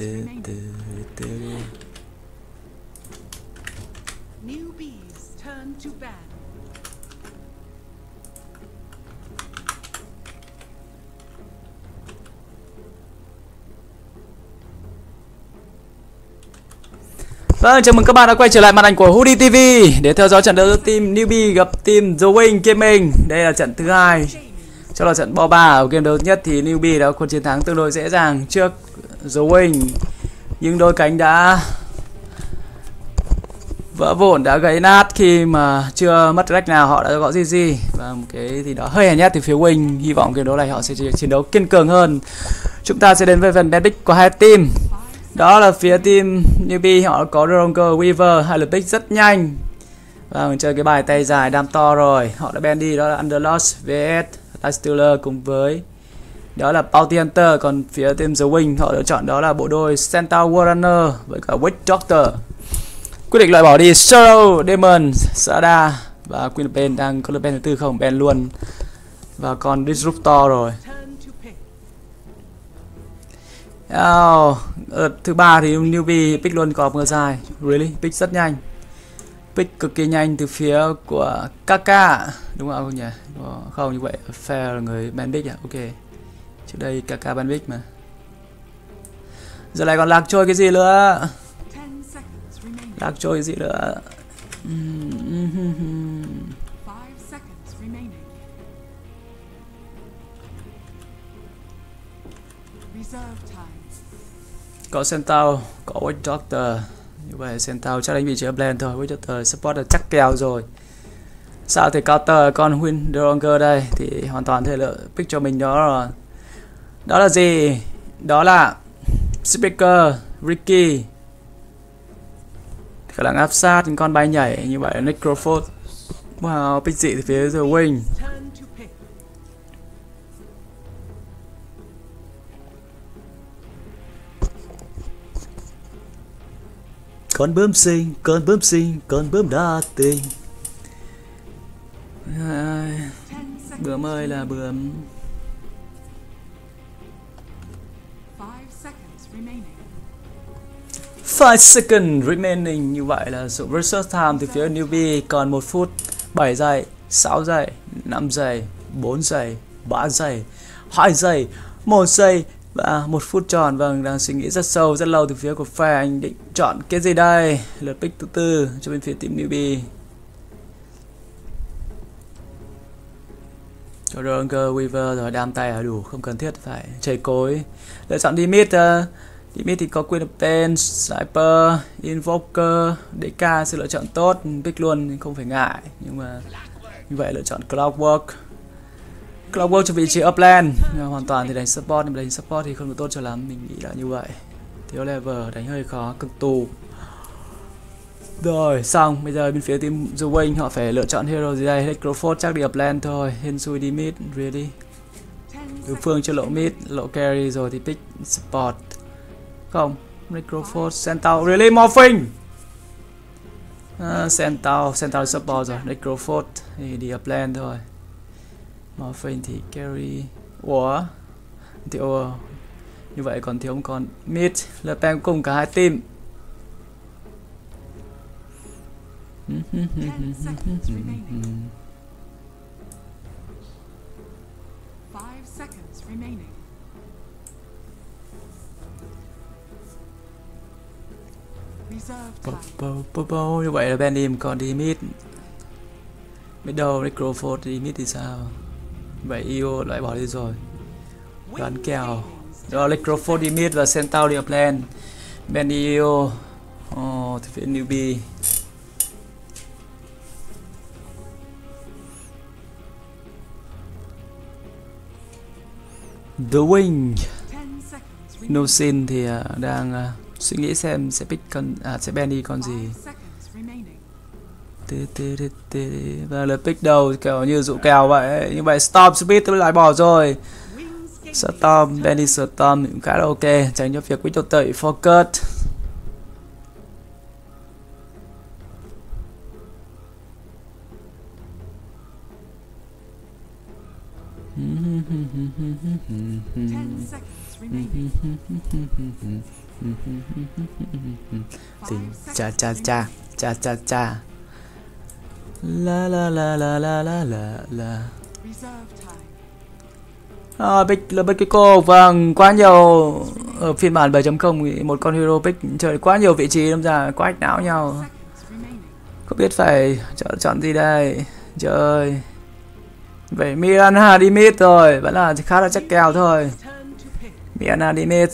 tứ, tứ, turn to bad. Vâng, chào mừng các bạn đã quay trở lại màn ảnh của Hoodie TV để theo dõi trận đấu giữa team Newbie gặp team The Wing Gaming. Đây là trận thứ hai. cho là trận bo ba ở game đấu nhất thì Newbie đã có chiến thắng tương đối dễ dàng trước dấu Wing. Nhưng đôi cánh đã vỡ vụn, đã gãy nát khi mà chưa mất rách nào, họ đã gõ GG và một cái gì đó hơi hèn nhát từ phía Wing, hy vọng game đấu này họ sẽ chiến đấu kiên cường hơn. Chúng ta sẽ đến với phần predict của hai team. Đó là phía team newbie họ có Drongo Weaver hai lượt pick rất nhanh. Và mình chơi cái bài tay dài đam to rồi. Họ đã ban đi, đó là Underlost vs Stealer cùng với đó là Bounty Hunter còn phía team The Wing họ lựa chọn đó là bộ đôi Santa Warrunner với cả Witch Doctor. Quyết định loại bỏ đi Shadow Demon Sada và Queen of Pain đang có lượt ban thứ tư không ben luôn. Và còn Disruptor rồi. Oh, ở thứ ba thì newbie pick luôn có ngựa dài. Really? Pick rất nhanh. Pick cực kỳ nhanh từ phía của Kaka. Đúng không? Nhỉ? Không? Như vậy. Fair là người Bandit pick à? Ok trước đây KK ban pick mà. Giờ lại còn lạc trôi cái gì nữa? Lạc trôi cái gì nữa? Có Centaur, có Witch Doctor. Như vậy Centaur chắc đánh vị trí upland thôi. Witch Doctor support là chắc kèo rồi. Sao thì counter con Windronger đây thì hoàn toàn thể lựa pick cho mình đó rồi đó là gì đó là Speaker Ricky khả năng áp sát những con bay nhảy như vậy là wow pick dị từ phía The Wing. Con bướm xinh, con bướm xinh, con bướm đa tình seconds. Bướm ơi là bướm 5 second remaining như vậy là sự versus time từ phía newbie còn 1 phút 7 giây 6 giây 5 giây 4 giây 3 giây 2 giây 1 giây và một phút tròn. Vâng đang suy nghĩ rất sâu rất lâu từ phía của phe anh định chọn cái gì đây? Lượt pick thứ tư cho bên phía team newbie. Cho Ronger Weaver rồi đam tay là đủ không cần thiết phải chảy cối. Lựa chọn đi mid uh, đi mid thì có Queen of Pain, Sniper, Invoker, DK sự lựa chọn tốt pick luôn không phải ngại. Nhưng mà như vậy lựa chọn Clockwork. Clockwork cho vị trí upland. Nhưng hoàn toàn thì đánh support nhưng mà đánh support thì không được tốt cho lắm. Mình nghĩ là như vậy. Thiếu level đánh hơi khó cực tù. Rồi xong. Bây giờ bên phía team The Wing họ phải lựa chọn hero gì đây? Necrophos chắc đi upland thôi. Hensui đi mid really. Đối phương chưa lộ mid lộ carry rồi thì pick support không Necrophos Centaur really morphing? À, uh, Centaur Centaur support rồi. Necrophos thì đi upland thôi. Morphing thì carry. Ủa? Thì ồ như vậy còn thiếu một con mid. Là pen cùng cả hai team. Five seconds remaining. Bo. Như vậy là Benim còn đi mid Middle Necrophos đi mid thì sao? Vậy Io loại bỏ đi rồi. Đoán kèo. Đó Necrophos đi mid và Centaur đi upland. Ben đi Io. Ồ, thì phía newbie. The Wing. Remaining. Nosin thì à, đang à, suy nghĩ xem sẽ pick con à, sẽ đi con gì. và lượt pick đầu kiểu như dụ kèo vậy như vậy Storm Speed tôi lại bỏ rồi. Storm Benny Storm cũng khá là ok tránh cho việc Witch Doctor bị focus. Ten seconds remaining. tình cha cha cha cha cha cha. La la la la la la la la. À, pick là pick cái cô. Vâng quá nhiều. Ở phiên bản 7.0 một con hero pick trời quá nhiều vị trí đâm ra quá ách não nhau. Không biết phải chọn chọn gì đây? Trời. Vậy Mirana đi mid rồi vẫn là khá là chắc kèo thôi. Turn. Mirana đi mid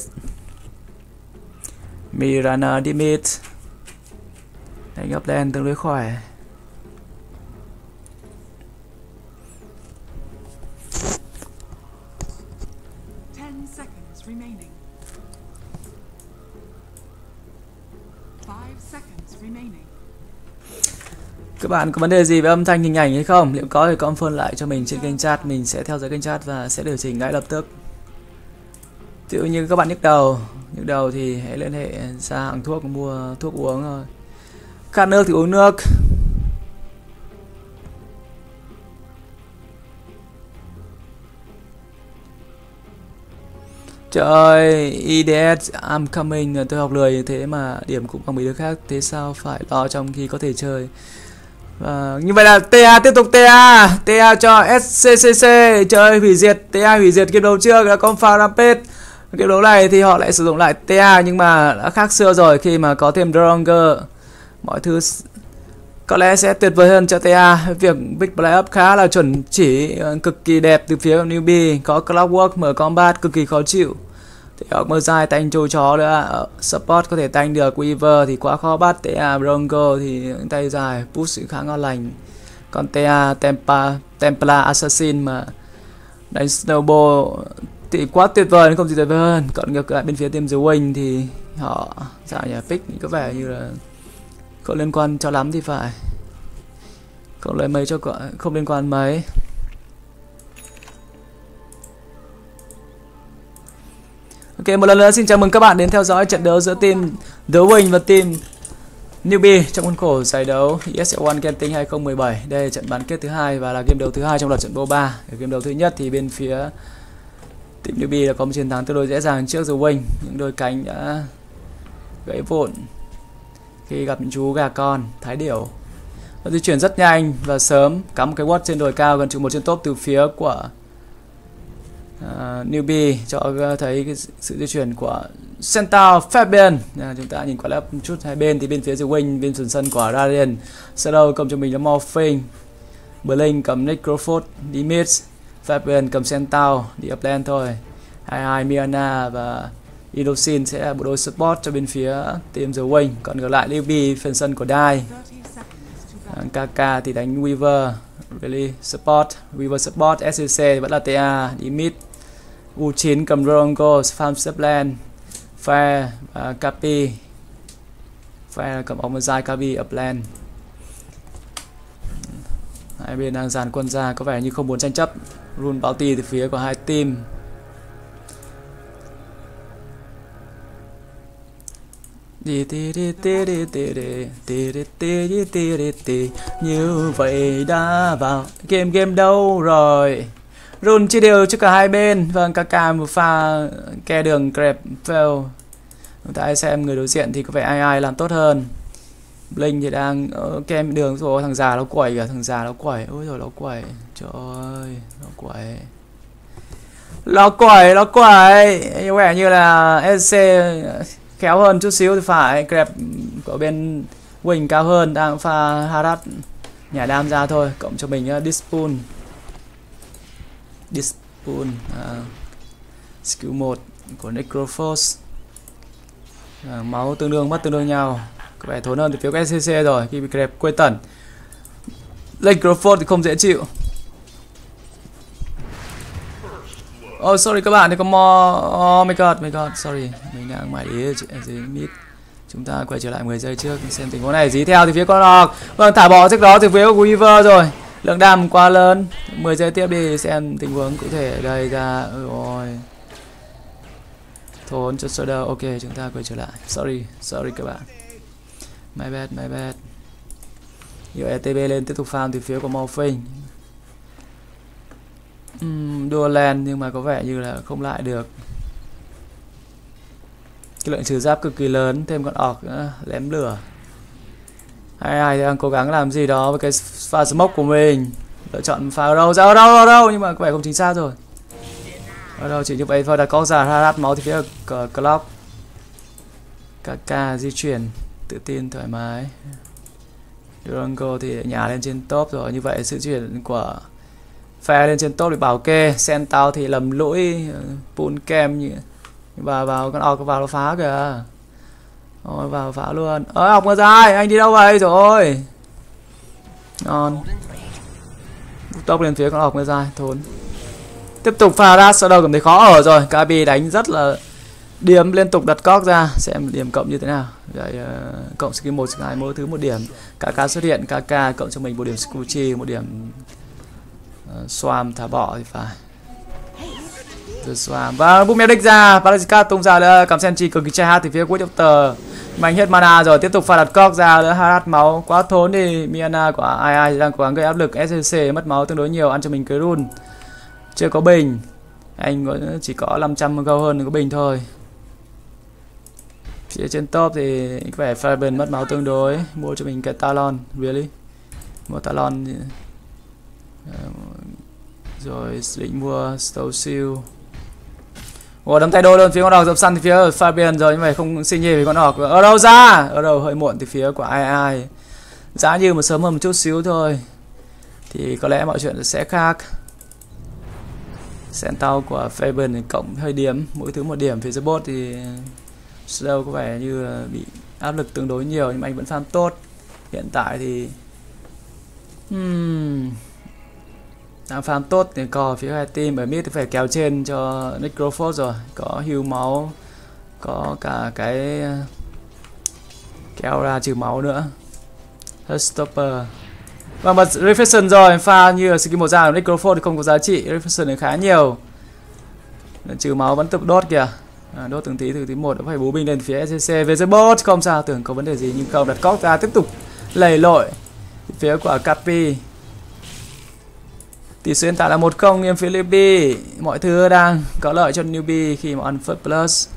Mirana đi mid đánh up lane tương đối khỏe Ten seconds remaining. Five seconds remaining. Các bạn có vấn đề gì về âm thanh hình ảnh hay không? Nếu có thì confirm lại cho mình trên kênh chat Mình sẽ theo dõi kênh chat và sẽ điều chỉnh ngay lập tức Ví dụ như các bạn nhức đầu Nhức đầu thì hãy liên hệ ra hàng thuốc mua thuốc uống rồi. Khát nước thì uống nước. Trời ơi, EDS I'm coming. Tôi học lười thế mà điểm cũng bằng mấy đứa khác thế sao phải lo trong khi có thể chơi? Và như vậy là TA tiếp tục TA TA cho SCCC chơi hủy diệt. TA hủy diệt game đấu trước đã có pha rampage kiểu đấu này thì họ lại sử dụng lại TA nhưng mà đã khác xưa rồi. Khi mà có thêm Dronger, mọi thứ có lẽ sẽ tuyệt vời hơn cho TA việc big play up khá là chuẩn chỉ, cực kỳ đẹp từ phía newbie. Có clockwork, mở combat, cực kỳ khó chịu. Thì họ mơ dài tanh châu chó nữa. Ở support có thể tanh được. Weaver thì quá khó bắt. TA Bronco thì tay dài push khá ngon lành. Còn TA Tempa, Templar Assassin mà đánh Snowball thì quá tuyệt vời không gì tuyệt vời hơn còn ngược lại bên phía team The Wing thì họ sao nhỉ pick có vẻ như là không liên quan cho lắm thì phải không lấy mấy cho cọ- không liên quan mấy Ok, một lần nữa xin chào mừng các bạn đến theo dõi trận đấu giữa team The Wing và team Newbie trong khuôn khổ giải đấu ESL One Genting 2017. Đây là trận bán kết thứ hai và là game đấu thứ hai trong loạt trận bô 3. Ở game đấu thứ nhất thì bên phía team Newbie đã có một chiến thắng tương đối dễ dàng trước The Wing. Những đôi cánh đã gãy vụn khi gặp những chú gà con, thái điểu. Nó di chuyển rất nhanh và sớm, cắm một cái watt trên đồi cao gần trụ một trên top từ phía của uh, newbie cho thấy cái sự- di chuyển của Centaur Fabian à, chúng ta nhìn quả lắp một chút hai bên thì bên phía The wing bên sườn sân của Radiant Shadow cầm cho mình là Morphing Blink cầm Necrophos đi Pháp Fabian cầm Centaur đi upland thôi. 22 Miana và Idosin sẽ là bộ đôi support cho bên phía team The Wing. Còn ngược lại Liby phần sân của Dai. KK thì đánh Weaver, really support. Weaver support SCC vẫn là TA đi mid U9 cầm Rongo farm Stepland Fair và Capi Fair cầm Omazai dài Capi upland. Hai bên đang dàn quân ra, có vẻ như không muốn tranh chấp run bao tì từ phía của hai team như vậy đã vào game game đâu rồi run chia đều cho cả hai bên vâng kk một pha kè đường grab fail chúng ta hãy xem người đối diện thì có vẻ ai ai làm tốt hơn Blink thì đang ở kem đường rồi thằng già nó quẩy kìa thằng già nó quẩy. Ôi rồi nó quẩy. Trời ơi nó quẩy. Nó quẩy nó quẩy. Như vẻ như là SC khéo hơn chút xíu thì phải. Kẹp của bên Wing cao hơn đang pha Harat nhà đam ra thôi cộng cho mình uh, Dispoon. Dispoon uh, skill 1 của Necrophos. Uh, máu tương đương mất tương đương nhau có vẻ thốn hơn từ phía của SCC rồi, khi bị kẹp quê tẩn Necrophos thì không dễ chịu. Oh sorry các bạn, thì có mo Oh my god my god, sorry. Mình đang mãi ý ở dưới mid chúng ta quay trở lại 10 giây trước, xem tình huống này. Dí theo thì phía con lọc vâng thả bỏ trước đó từ phía của Weaver rồi. Lượng đam quá lớn. 10 giây tiếp đi, xem tình huống cụ thể đây ra. Ôi ôi thốn cho soda ok, chúng ta quay trở lại. Sorry sorry các bạn my bad my bad. Nhiều ETB lên tiếp tục farm từ phía của Morphing uhm, đua land nhưng mà có vẻ như là không lại được. Cái lượng trừ giáp cực kỳ lớn thêm con orc, nữa lém lửa. Hai ai đang cố gắng làm gì đó với cái pha smoke của mình? Lựa chọn pha ở đâu? Ra ở đâu ở đâu? Nhưng mà có vẻ không chính xác rồi. Ở đâu? Chỉ như vậy thôi đã có giả ra rát máu thì phía cờ clock. KK di chuyển tự tin, thoải mái. Durango thì nhả lên trên top rồi, như vậy sự chuyển của phe lên trên top thì bảo kê, sen tao thì lầm lũi, pun kem như và vào, con ọc vào nó phá kìa. Ôi, vào phá luôn. Ơ ọc mà dài, anh đi đâu vậy? Rồi ngon. Tốc lên phía con ọc mà dài, thốn. Tiếp tục pha ra sau đầu cảm thấy khó ở rồi. Kabi đánh rất là điểm liên tục đặt cóc ra xem điểm cộng như thế nào. Vậy uh, ờ, cộng skill một skill hai mỗi thứ một điểm. Kk xuất hiện kk cộng cho mình một điểm scucci một điểm ờ, uh, swam thả bỏ thì phải. Từ swam và meo địch ra parasika tung ra nữa xem senchi cực kỳ chai hát thì phía cuối chapter mạnh hết mana rồi tiếp tục pha đặt cóc ra nữa hát máu. Quá thốn thì miana của ai ai đang cố gắng gây áp lực. Scc mất máu tương đối nhiều ăn cho mình cái run chưa có bình. Anh có chỉ có 500 gâu hơn có bình thôi phía trên top thì có vẻ Fabian mất máu tương đối. Mua cho mình cái talon, really? Mua talon ờ, rồi định mua Stow seal. Ủa, đấm tay đôi luôn. Phía con đỏ dập săn thì phía Fabian rồi, nhưng mà không xin gì với con đỏ ở đâu ra? Ở đâu? Hơi muộn thì phía của ai ai? Giá như mà sớm hơn một chút xíu thôi. Thì có lẽ mọi chuyện sẽ khác. Sentau của Fabian thì cộng hơi điểm. Mỗi thứ một điểm. Phía dưới bot thì Slow có vẻ như bị áp lực tương đối nhiều nhưng mà anh vẫn farm tốt. Hiện tại thì hmm, đang farm tốt thì cò phía hai team ở mid thì phải kéo trên cho Necrophos rồi có hưu máu có cả cái kéo ra trừ máu nữa. Stopper và vâng, mà reflection rồi pha như skill một ra của Necrophos thì không có giá trị reflection thì khá nhiều. Trừ máu vẫn tiếp đốt kìa à, đốt từng tí từ tí một đã phải bố binh lên phía SCC về dưới bot không sao tưởng có vấn đề gì nhưng không đặt cóc ra tiếp tục lầy lội phía của Capi. Tỷ số hiện tại là một không em Philippines mọi thứ đang có lợi cho newbie khi mà ăn first plus.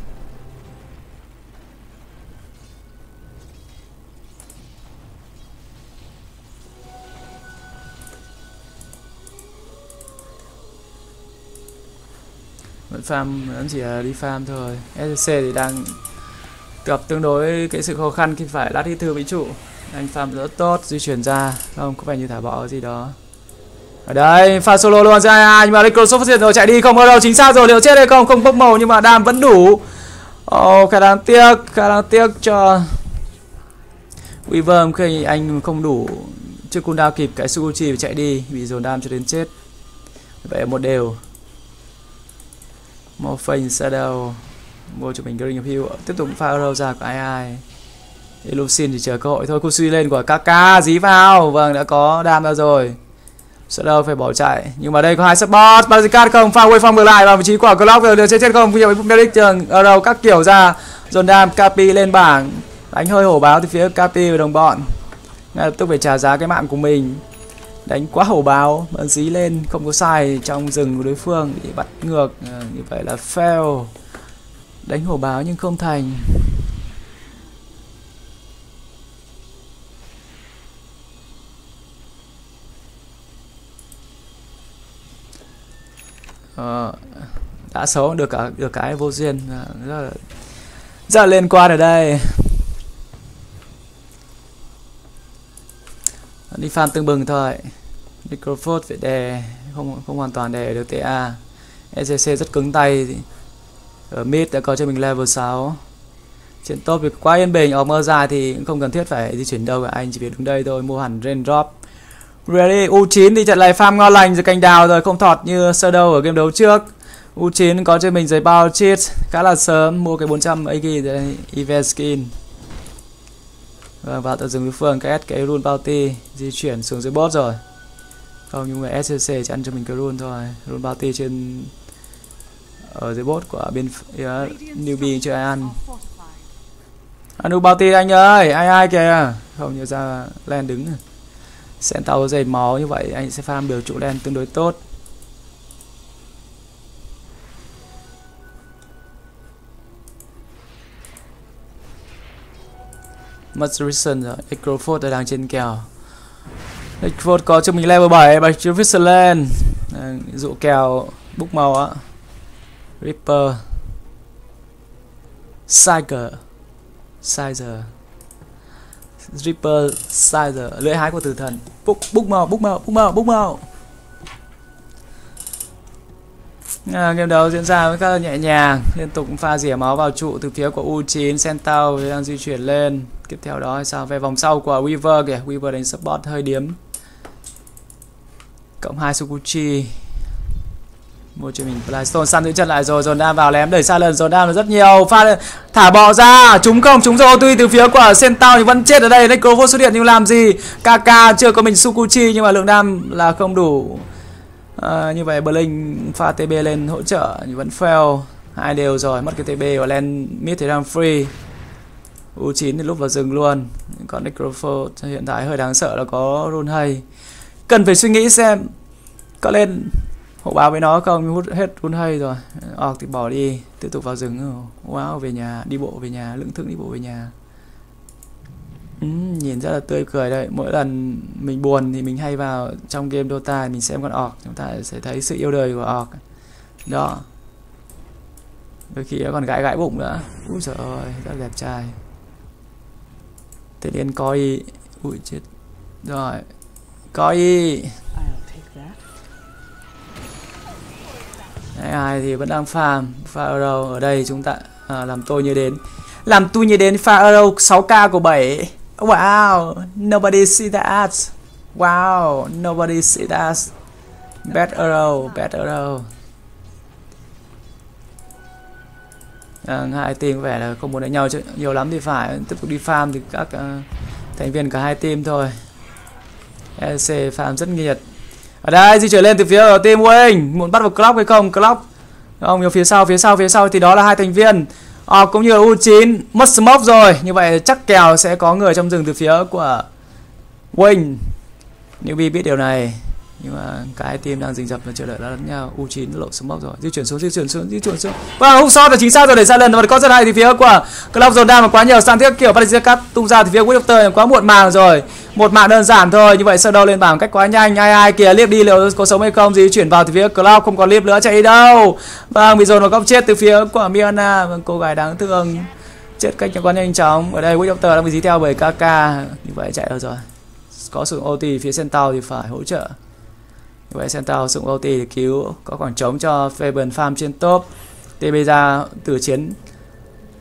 Farm vẫn chỉ là đi farm thôi. SC thì đang gặp tương đối cái sự khó khăn khi phải lát hit thư vĩ trụ anh farm rất tốt di chuyển ra không có vẻ như thả bỏ gì đó. Ở đây pha solo luôn ra nhưng mà Microsoft phát hiện rồi chạy đi không có đâu chính xác rồi liệu chết hay không? Không bốc màu nhưng mà đam vẫn đủ. Oh, khá đáng tiếc khá đáng tiếc cho Weaver khi anh không đủ. Chưa cooldown kịp cái Suguchi chạy đi bị dồn đam cho đến chết. Vậy một đều. Morphine Shadow mua cho mình Green of Hill. Tiếp tục pha arrow ra của ai ai Elusin thì chờ cơ hội thôi. Suy lên của Kaka dí vào. Vâng đã có đam ra rồi. Shadow phải bỏ chạy. Nhưng mà đây có hai support. Bazicat không, pha quay phong ngược lại vào vị trí của Glock được chết chết không. Bây giờ Medic trường arrow các kiểu ra. Dồn đam Capi lên bảng. Đánh hơi hổ báo từ phía Capi và đồng bọn. Ngay lập tức phải trả giá cái mạng của mình đánh quá hổ báo bắn dí lên không có sai trong rừng của đối phương bị bắt ngược. À, như vậy là fail. Đánh hổ báo nhưng không thành. Ờ, đã xấu được cả được cái vô duyên. Rất là, rất là liên quan ở đây. Đi farm tương bừng thôi microphone phải đè không không hoàn toàn đè được TA ECC à? rất cứng tay. Ở mid đã có cho mình level 6 trên top thì quá yên bình ở mơ dài thì cũng không cần thiết phải di chuyển đâu cả anh chỉ việc đứng đây thôi mua hẳn rain drop. Ready U9 thì trận này farm ngon lành rồi cành đào rồi không thọt như Shadow ở game đấu trước. U9 có cho mình giấy bao cheat khá là sớm mua cái 400 AG event skin. Vâng, vào tận rừng đối phương cái cái rune bounty di chuyển xuống dưới boss rồi không nhưng mà SCC chỉ ăn cho mình cái rune thôi. Rune bounty trên ở dưới bot của bên yeah, ờ, newbie chưa ai ăn. Ăn được bounty anh ơi ai ai kìa. Không nhớ ra len đứng sẽ tàu dày máu như vậy anh sẽ farm biểu trụ len tương đối tốt. Mất Rison rồi Necrophod đang trên kèo. Necrophod có cho mình level 7 bài Rison lên à, dụ kèo búc màu á. Ripper. Sizer. Sizer. Ripper, Sizer. Lưỡi hái của tử thần. Búc búc màu búc màu búc màu búc màu. À, game đấu diễn ra rất là nhẹ nhàng. Liên tục pha rỉa máu vào trụ từ phía của U9 Centaur đang di chuyển lên. Tiếp theo đó sao? Về vòng sau của Weaver kìa. Weaver đánh support hơi điếm cộng hai Sukuchi. Mua cho mình Blackstone săn giữ chân lại rồi dồn đam vào lém đẩy xa lần dồn đam là rất nhiều pha thả bọ ra trúng không trúng rồi tuy từ phía của Sentao thì vẫn chết ở đây Necro xuất hiện nhưng làm gì? Kaka chưa có mình Sukuchi nhưng mà lượng đam là không đủ. À, như vậy Blink pha TB lên hỗ trợ nhưng vẫn fail. Hai đều rồi mất cái TB và lên mid thì đang free. U9 thì lúc vào rừng luôn còn Necrophod hiện tại hơi đáng sợ là có run hay cần phải suy nghĩ xem có lên hộ báo với nó không hút hết hút hay rồi. Orc thì bỏ đi tiếp tục vào rừng. Wow về nhà đi bộ về nhà lưỡng thức đi bộ về nhà. Ừ, nhìn rất là tươi cười đấy. Mỗi lần mình buồn thì mình hay vào trong game Dota mình xem con orc chúng ta sẽ thấy sự yêu đời của orc. Đó. Đôi khi nó còn gãi gãi bụng nữa. Úi trời ơi rất đẹp trai. Thế nên coi ui chết. Rồi coi Đấy, ai thì vẫn đang farm farm arrow ở đây chúng ta à, làm tôi như đến làm tôi như đến pha arrow 6k của 7 Wow, nobody see that. Wow, nobody see that. Bad arrow, bad arrow. À, hai team vẻ là không muốn đánh nhau chứ nhiều lắm thì phải tiếp tục đi farm thì các uh, thành viên cả hai team thôi. EC phạm rất nhiệt. Ở đây di chuyển lên từ phía ở team Wing, muốn bắt vào clock hay không? Clock. Không, nhiều phía sau, phía sau, phía sau. Thì đó là hai thành viên. À, cũng như là U9 mất smoke rồi. Như vậy chắc kèo sẽ có người trong rừng từ phía của Wayne. Newbie biết điều này. Nhưng mà cả hai team đang rình rập và chờ đợi lẫn nhau. U9 lộ smoke rồi. Di chuyển xuống di chuyển xuống di chuyển xuống. Và hút shot là chính xác rồi. Để ra lần và có rất hay thì phía của Clock dồn Jordan. Mà quá nhiều sang thiết kiểu Patricia cắt tung ra thì phía Will Doctor quá muộn màng rồi một mạng đơn giản thôi, như vậy sơ đâu lên bảng cách quá nhanh. Ai ai kìa, liếp đi liệu có sống hay không gì chuyển vào từ phía Cloud không còn liếp nữa, chạy đi đâu. Vâng bị dồn vào góc chết từ phía của Miana. Vâng cô gái đáng thương. Chết cách quá nhanh chóng. Ở đây Will Doctor đang bị dí theo bởi KK như vậy chạy đâu rồi. Có sự OT phía Centaur thì phải hỗ trợ. Như vậy Centaur dụng OT để cứu, có khoảng trống cho Fabian Farm trên top. TB ra từ chiến.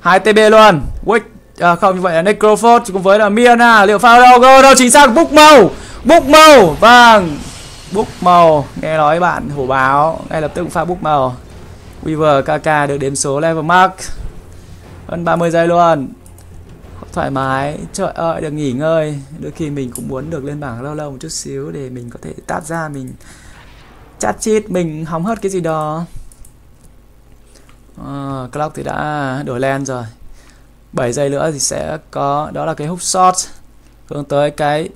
Hai TB luôn. Wick à, không như vậy là necrophot cùng với là Miana. Liệu pha đâu? Go đâu? Chính xác book màu book màu vâng. Book màu nghe nói bạn hổ báo. Ngay lập tức pha book màu Weaver KK được đếm số level mark. Hơn 30 giây luôn. Thoải mái. Trời ơi được nghỉ ngơi. Đôi khi mình cũng muốn được lên bảng lâu lâu một chút xíu để mình có thể tát ra mình. Chát chít mình hóng hớt cái gì đó. À, clock thì đã đổi len rồi. 7 giây nữa thì sẽ có đó là cái hook shot hướng tới cái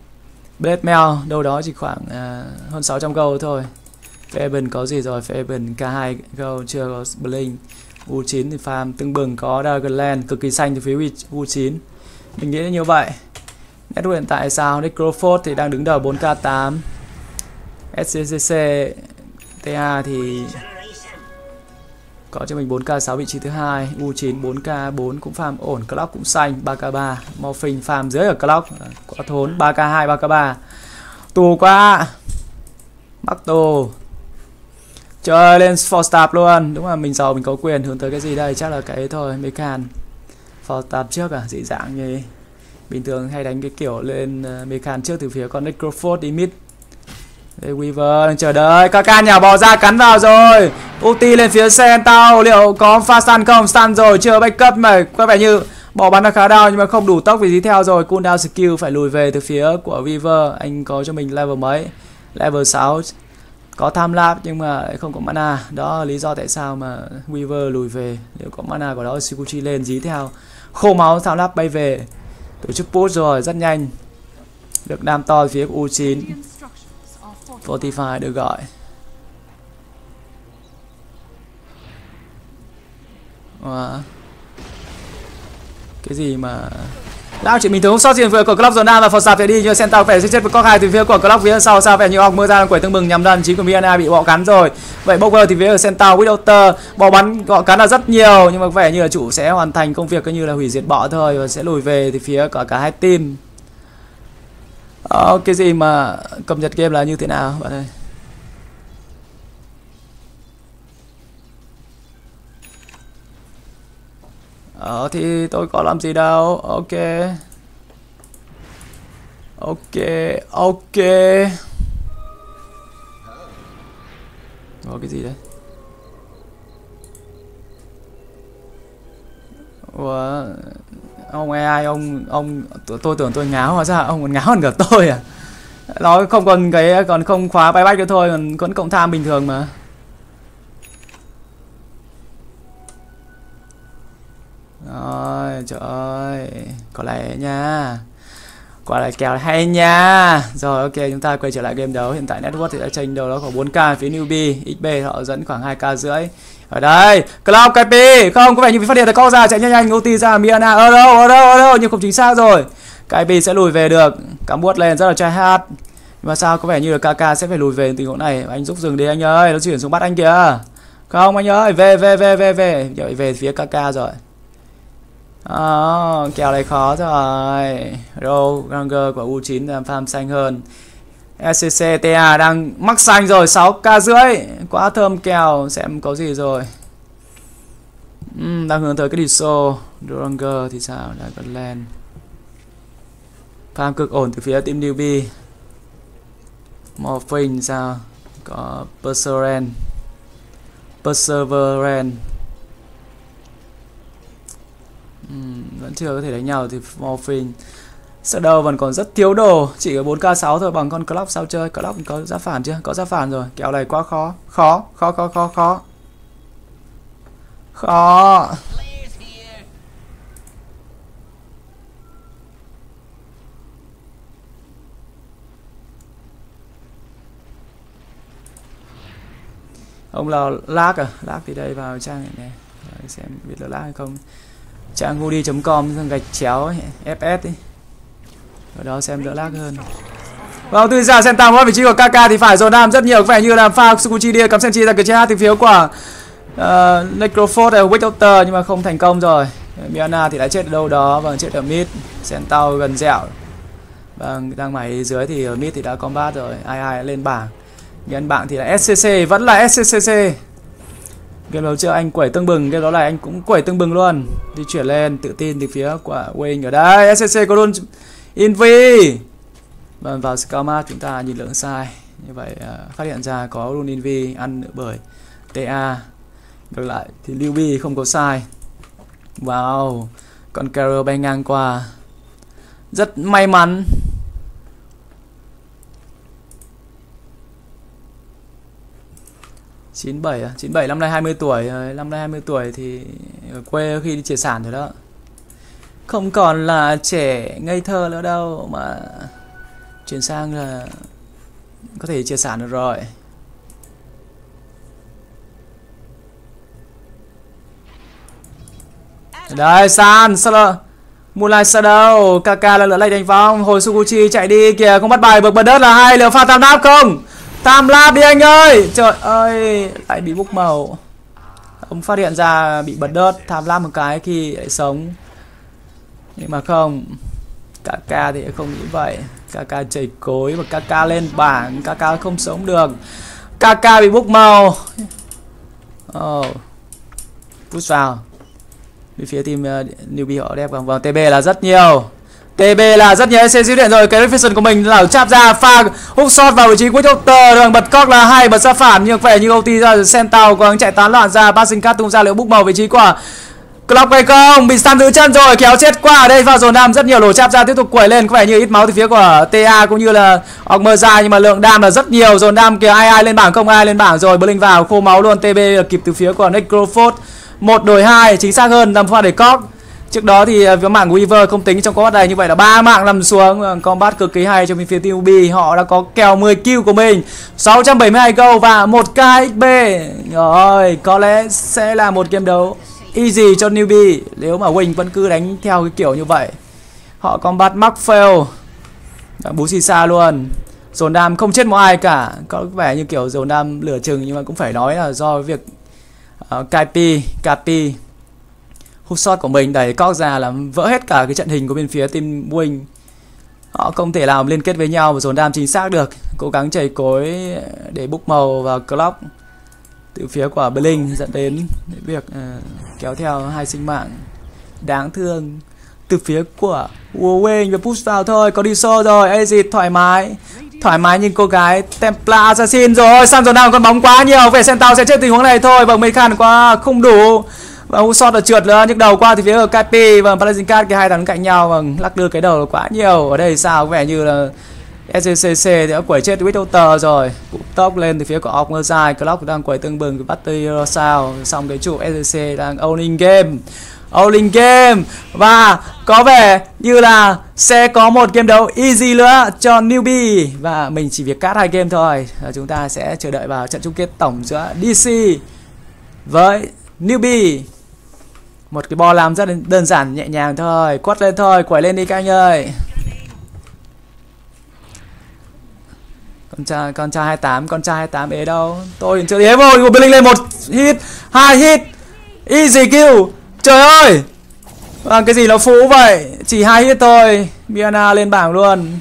blade mail đâu đó chỉ khoảng uh, hơn 600 gold thôi. Fabian có gì rồi? Fabian K2 gold chưa có blink U9 thì farm tương bừng có Dragonland cực kỳ xanh từ phía U9 mình nghĩ là như vậy. Network hiện tại sao? Necrophod thì đang đứng đầu 4k8 SCCC TA thì có cho mình 4k6 vị trí thứ hai U9 4k4 cũng farm ổn Clock cũng xanh 3k3 Morphing farm dưới ở Clock à, quá thốn 3k2 3k3 tù quá. Mắc tù. Chơi lên for start luôn. Đúng là mình giàu mình có quyền hướng tới cái gì đây? Chắc là cái thôi Mecan for start trước à dị dạng như bình thường hay đánh cái kiểu lên uh, can trước từ phía con necrophos đi mid đây Weaver đang chờ đợi Kaka nhà bò ra cắn vào rồi. Ulti lên phía xe tao, Liệu có pha stun không? Stun rồi, chưa backup mà Có vẻ như bỏ bắn là khá đau Nhưng mà không đủ tốc vì dí theo rồi. Cooldown skill phải lùi về từ phía của Weaver. Anh có cho mình level mấy? Level 6 Có tham lap nhưng mà không có mana. Đó là lý do tại sao mà Weaver lùi về. Nếu có mana của đó Shikuchi lên, dí theo. Khô máu, tham lap bay về. Tổ chức push rồi, rất nhanh. Được đam to phía của U9 Fortify được gọi. Wow. Cái gì mà Lão chuyện bình thường không sót tiền vừa của Clock Zona và phật sạp phải đi nhưng Senta phải sẽ chết với Cock 2 từ phía của Clock phía sau. Sao vẻ như ông mưa ra quẩy tương mừng nhằm lần chính của Miana bị bọ cắn rồi. Vậy Bower thì phía ở Senta Widowter bọ bắn bọ cắn là rất nhiều, nhưng mà vẻ như là chủ sẽ hoàn thành công việc coi như là hủy diệt bọ thôi và sẽ lùi về thì phía cả cả hai team. Ờ, cái gì mà cập nhật game là như thế nào bạn ơi? Ờ thì tôi có làm gì đâu. Ok. Ok Ok. Có cái gì đấy Wow. Ông AI ông ông tôi, tưởng tôi ngáo hóa ra ông còn ngáo hơn cả tôi à? Nó không còn cái còn không khóa bay bách nữa thôi còn vẫn cộng tham bình thường mà. Rồi, trời ơi, có lẽ nha. Quả là kèo, hay nha. Rồi, ok, chúng ta quay trở lại game đấu. Hiện tại network thì đã tranh đầu đó khoảng 4k phía newbie XP họ dẫn khoảng 2k rưỡi. Ở đây, Cloud KP Không, có vẻ như bị phát hiện là co ra, chạy nhanh nhanh ulti ra, Miana. Ở đâu ở đâu ở đâu, Nhưng không chính xác rồi. KP sẽ lùi về được. Cắm buốt lên, rất là try hard. Nhưng mà sao, có vẻ như là KK sẽ phải lùi về tình huống này. Anh giúp dừng đi anh ơi, Nó chuyển xuống bắt anh kìa. Không, anh ơi, về về về về về. Về về phía KK rồi. Ờ, à, kèo này khó rồi. Row Ranger của U9 làm farm xanh hơn. SCC TA đang mắc xanh rồi 6k rưỡi. Quá thơm kèo Xem có gì rồi. Uhm, Đang hướng tới cái Diso Ranger thì sao? Đã có land Farm cực ổn từ phía team newbie. Morphing sao? Có Perseverance. Perseverance. Uhm, vẫn chưa có thể đánh nhau thì Morphin Shadow vẫn còn rất thiếu đồ. Chỉ có 4k6 thôi bằng con Clock sao chơi. Clock có giá phản chưa? Có giá phản rồi. Kéo này quá khó. Khó, khó, khó, khó, khó. Khó. Ông là lag à? Lag thì đây vào trang này nè. Xem biết là lag hay không trang goody.com gạch chéo fs đi ở đó xem đỡ lag hơn Vâng, từ giả xem tạm vị trí của kaka thì phải rồi nam rất nhiều vẻ như là pha Sukuchi đi cắm Senchi ra cửa trên từ phía của ờ, uh, Necrophos ở Doctor nhưng mà không thành công rồi. Miana thì đã chết ở đâu đó, vâng chết ở mid, Sentau gần dẻo. Vâng, đang máy dưới thì ở mid thì đã combat rồi, ai ai lên bảng. Nhân bạn thì là SCC, vẫn là SCC. Game đấu chưa anh quẩy tương bừng, game đó là anh cũng quẩy tương bừng luôn. Di chuyển lên, tự tin từ phía của Wing ở đây. SCC có luôn Invi. Vâng, vào Scalmat chúng ta nhìn lượng sai. Như vậy uh, phát hiện ra có luôn Invi ăn bởi TA. Ngược lại thì Liu Bi không có sai. Wow, con Carol bay ngang qua. Rất may mắn chín bảy à? chín bảy, năm nay 20 tuổi. Ờ, năm nay 20 tuổi thì ở quê khi đi triệt sản rồi đó. Không còn là trẻ ngây thơ nữa đâu, mà chuyển sang là có thể triệt sản được rồi. Đây san, sao là Moonlight Shadow Kaka lần nữa lại đánh vòng hồi Suguchi chạy đi kìa, không bắt bài, bực bật đất là hai, liệu pha tam náp không? Tam lap đi anh ơi. Trời ơi lại bị bốc màu. Ông phát hiện ra bị bật đớt. Tham lam một cái khi lại sống. Nhưng mà không Kaka thì không nghĩ vậy. Kaka chảy cối và Kaka lên bảng. Kaka không sống được. Kaka bị bốc màu. Oh. push vào bên phía team uh, newbie họ đẹp vào vâng TB là rất nhiều. TB là rất nhiều SC điện rồi. Cái reflection của mình là chạp ra, pha hút shot vào vị trí cuối tờ đường bật cóc là hay bật ra phản. Nhưng vẻ như OT ra sentao còn chạy tán loạn ra. Passing cut tung ra, liệu búc màu vị trí của Clock hay không bị Stam giữ chân rồi, kéo chết qua ở đây vào dồn đam rất nhiều lỗ chạp ra tiếp tục quẩy lên. Có vẻ như ít máu từ phía của TA cũng như là Ogmerza nhưng mà lượng đam là rất nhiều. Dồn đam kìa, ai ai lên bảng không, ai lên bảng rồi. Blink vào, khô máu luôn. TB kịp từ phía của Necrophos một đổi hai, chính xác hơn làm pha để cóc Trước đó thì à, với mạng của Weaver không tính trong combat này như vậy là ba mạng nằm xuống. Ờ, combat cực kỳ hay cho bên phía team UB họ đã có kèo 10 kill của mình. 672 câu và 1 KXP rồi có lẽ sẽ là một game đấu easy cho newbie nếu mà Wing vẫn cứ đánh theo cái kiểu như vậy. Họ combat mắc fail bú xì xa luôn. Dồn đam không chết một ai cả. Có vẻ như kiểu dồn đam lửa chừng nhưng mà cũng phải nói là do việc ờ, uh, KP KP hút shot của mình đẩy cóc ra làm vỡ hết cả cái trận hình của bên phía team Wing. Họ không thể làm liên kết với nhau và dồn đam chính xác được. Cố gắng chảy cối để búc màu vào clock từ phía của Blink dẫn đến việc uh, kéo theo hai sinh mạng đáng thương từ phía của Huawei và push vào thôi có đi sâu rồi. Exit thoải mái. Thoải mái nhìn cô gái Templar Assassin rồi. Sang rồi nào còn bóng quá nhiều. Về Sentao sẽ chết tình huống này thôi. Vâng khăn quá không đủ và Husot là trượt nữa, nhức đầu qua thì phía KP và Palazinkat cái hai thằng cạnh nhau và lắc lư cái đầu là quá nhiều. Ở đây sao, có vẻ như là SCCC thì đã quẩy chết Without rồi. Cụ tốc lên từ phía của Ogmerzai Clock đang quẩy tương bừng với Battery sao xong cái trụ SCC đang owning game. Owning game. Và có vẻ như là sẽ có một game đấu easy nữa cho newbie. Và mình chỉ việc cắt hai game thôi. Và chúng ta sẽ chờ đợi vào trận chung kết tổng giữa DC với newbie một cái bo làm rất đơn giản nhẹ nhàng thôi. Quất lên thôi quẩy lên đi các anh ơi. Con trai con trai 28 con trai 28 ế đâu? Tôi chưa ế rồi. Một lên một hit hai hit. Easy kill. Trời ơi! À, cái gì nó phú vậy? Chỉ hai hit thôi. Biana lên bảng luôn.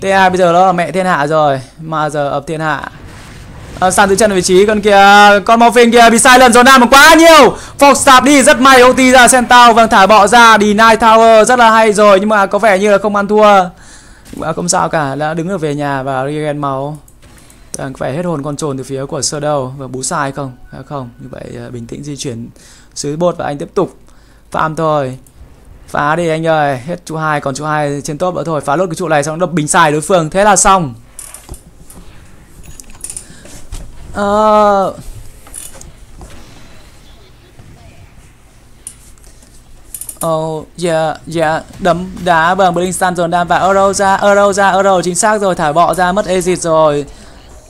TA bây giờ nó là mẹ thiên hạ rồi. Mà giờ ập thiên hạ à, Sàn từ chân vị trí con kia Con Morphin kia bị sai lần rồi nam mà quá nhiều. Fox tạp đi rất may OT ra Sentao Vâng thả bọ ra đi Night Tower rất là hay rồi Nhưng mà có vẻ như là không ăn thua. Mà không sao cả đã đứng ở về nhà và regen máu. Đang phải hết hồn con trồn từ phía của sơ đầu và bú sai không? À, không như vậy à, bình tĩnh di chuyển dưới bột và anh tiếp tục farm thôi. Phá đi anh ơi hết trụ hai còn trụ hai trên top nữa thôi. Phá lốt cái trụ này xong đập bình xài đối phương. Thế là xong. Ờ uh... Oh, yeah, yeah, đấm đá bằng Blink Stun dồn đam và Euro ra, Euro ra, Euro chính xác rồi, thả bọ ra mất exit rồi.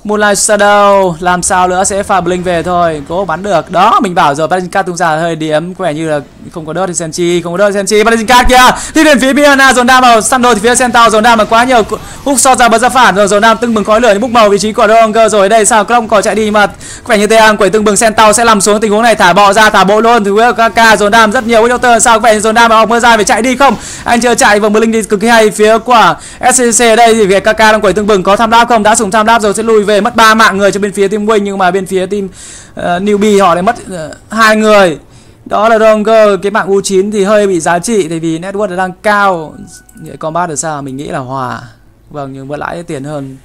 Moonlight Shadow, làm sao nữa? Sẽ pha Blink về thôi. Cố bắn được. Đó, mình bảo rồi Palinkat tung ra hơi điểm Có vẻ như là không có đớt thì Senchi Không có đớt thì Senchi Palinkat kìa! Đi đến phía Biana dồn đam vào Sando thì phía Centaur dồn đam mà quá nhiều Hút so ra bật ra phản rồi. Dồn đam tưng bừng khói lửa, những bút màu, vị trí của Ronger rồi. Đây, sao Chrome có chạy đi mà có vẻ như Teang quẩy tưng bừng Centaur sẽ làm xuống. Tình huống này thả bọ ra, thả bộ luôn. Thì Kaka KK dồn đam rất nhiều. Với Doctor sao có vẻ như dồn đam mà học mưa ra phải chạy đi không? Anh chưa chạy và Blink đi cực kỳ hay. Phía của SCC đây, thì phía KK đang quẩy tưng bừng có tham đáp không? Đã dùng tham đáp rồi, sẽ lùi về mất ba mạng người cho bên phía team Wing nhưng mà bên phía team uh, newbie họ lại mất uh, hai người. Đó là Ronger cái mạng U9 thì hơi bị giá trị tại vì network đang cao. Combat là sao mình nghĩ là hòa. Vâng nhưng vẫn lãi tiền hơn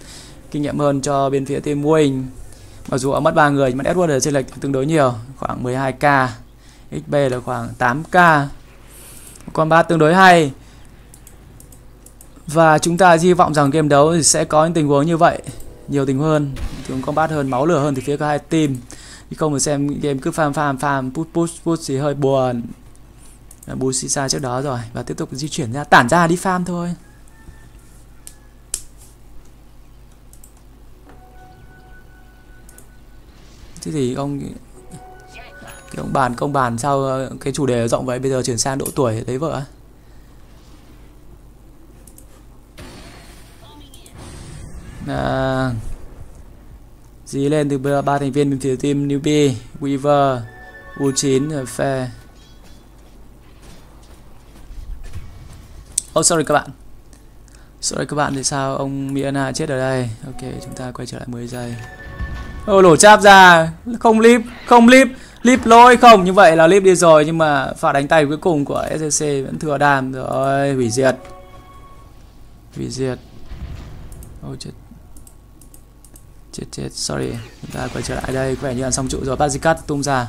kinh nghiệm hơn cho bên phía team Wing mặc dù họ mất ba người nhưng mà network ở trên lệch tương đối nhiều khoảng 12k XP là khoảng 8k combat tương đối hay. Và chúng ta hy vọng rằng game đấu thì sẽ có những tình huống như vậy nhiều tình hơn chúng combat hơn, máu lửa hơn từ phía cả hai team. Chứ không phải xem game cứ farm farm farm push push push thì hơi buồn. Bù xì xa trước đó rồi, và tiếp tục di chuyển ra, tản ra đi farm thôi. Thế thì ông, cái ông bàn công bàn sao ờ, cái chủ đề rộng vậy, bây giờ chuyển sang độ tuổi, lấy vợ Ờ, à, dí lên từ ba thành viên bên phía team newbie Weaver U9 phe. Oh sorry các bạn. Sorry các bạn thì sao ông Miana chết ở đây. Ok chúng ta quay trở lại 10 giây. Ô lổ cháp ra. Không lip Không lip. Lip lỗi không. Như vậy là lip đi rồi Nhưng mà pha đánh tay cuối cùng của SCC Vẫn thừa đàm rồi Hủy diệt. Hủy diệt. Ôi chết chết chết sorry. Chúng ta quay trở lại đây. Có vẻ như là xong trụ rồi. Bazicat tung ra.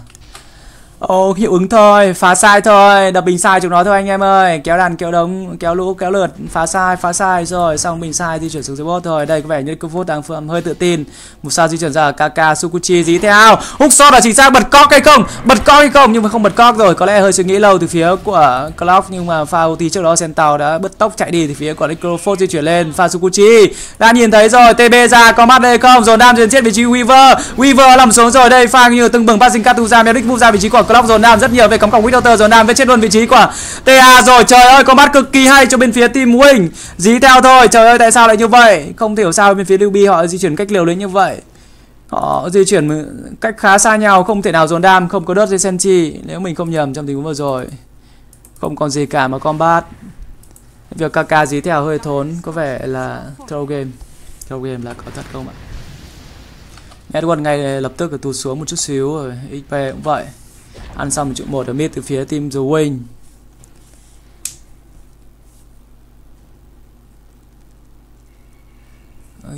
Ồ oh, hiệu ứng thôi phá sai thôi đập bình sai chúng nó thôi anh em ơi. Kéo đàn kéo đống kéo lũ kéo lượt phá sai phá sai rồi xong bình sai di chuyển xuống dưới bot thôi. Đây có vẻ như Kufut đang phương hơi tự tin. Một sao di chuyển ra Kaka Sukuchi dí theo. Hút shot là chính xác bật cock hay không? Bật cock hay không? Nhưng mà không bật cock rồi có lẽ hơi suy nghĩ lâu từ phía của Clock nhưng mà pha ulti trước đó Sentau đã bứt tốc chạy đi từ phía của Necrophos di chuyển lên pha Sukuchi. Đã nhìn thấy rồi TB ra có mắt đây không? Rồi Nam chuyển chết vị trí Weaver. Weaver làm xuống rồi đây pha như từng bừng passing Katuza Medic move ra vị trí của Clock dồn Nam rất nhiều về cắm cọc Widowter dồn Nam với chết luôn vị trí của TA rồi. Trời ơi combat cực kỳ hay cho bên phía team Wing. Dí theo thôi. Trời ơi, tại sao lại như vậy? Không hiểu sao bên phía Ruby họ di chuyển cách liều đến như vậy. Họ di chuyển cách khá xa nhau, không thể nào dồn đam không có đớt dây senchi nếu mình không nhầm trong tình huống vừa rồi, không còn gì cả mà combat. Việc KK dí theo hơi thốn, có vẻ là throw game. Throw game là có thật không ạ? Edward ngay lập tức tụt xuống một chút xíu rồi XP cũng vậy ăn xong một trụ một ở mid từ phía team The Wing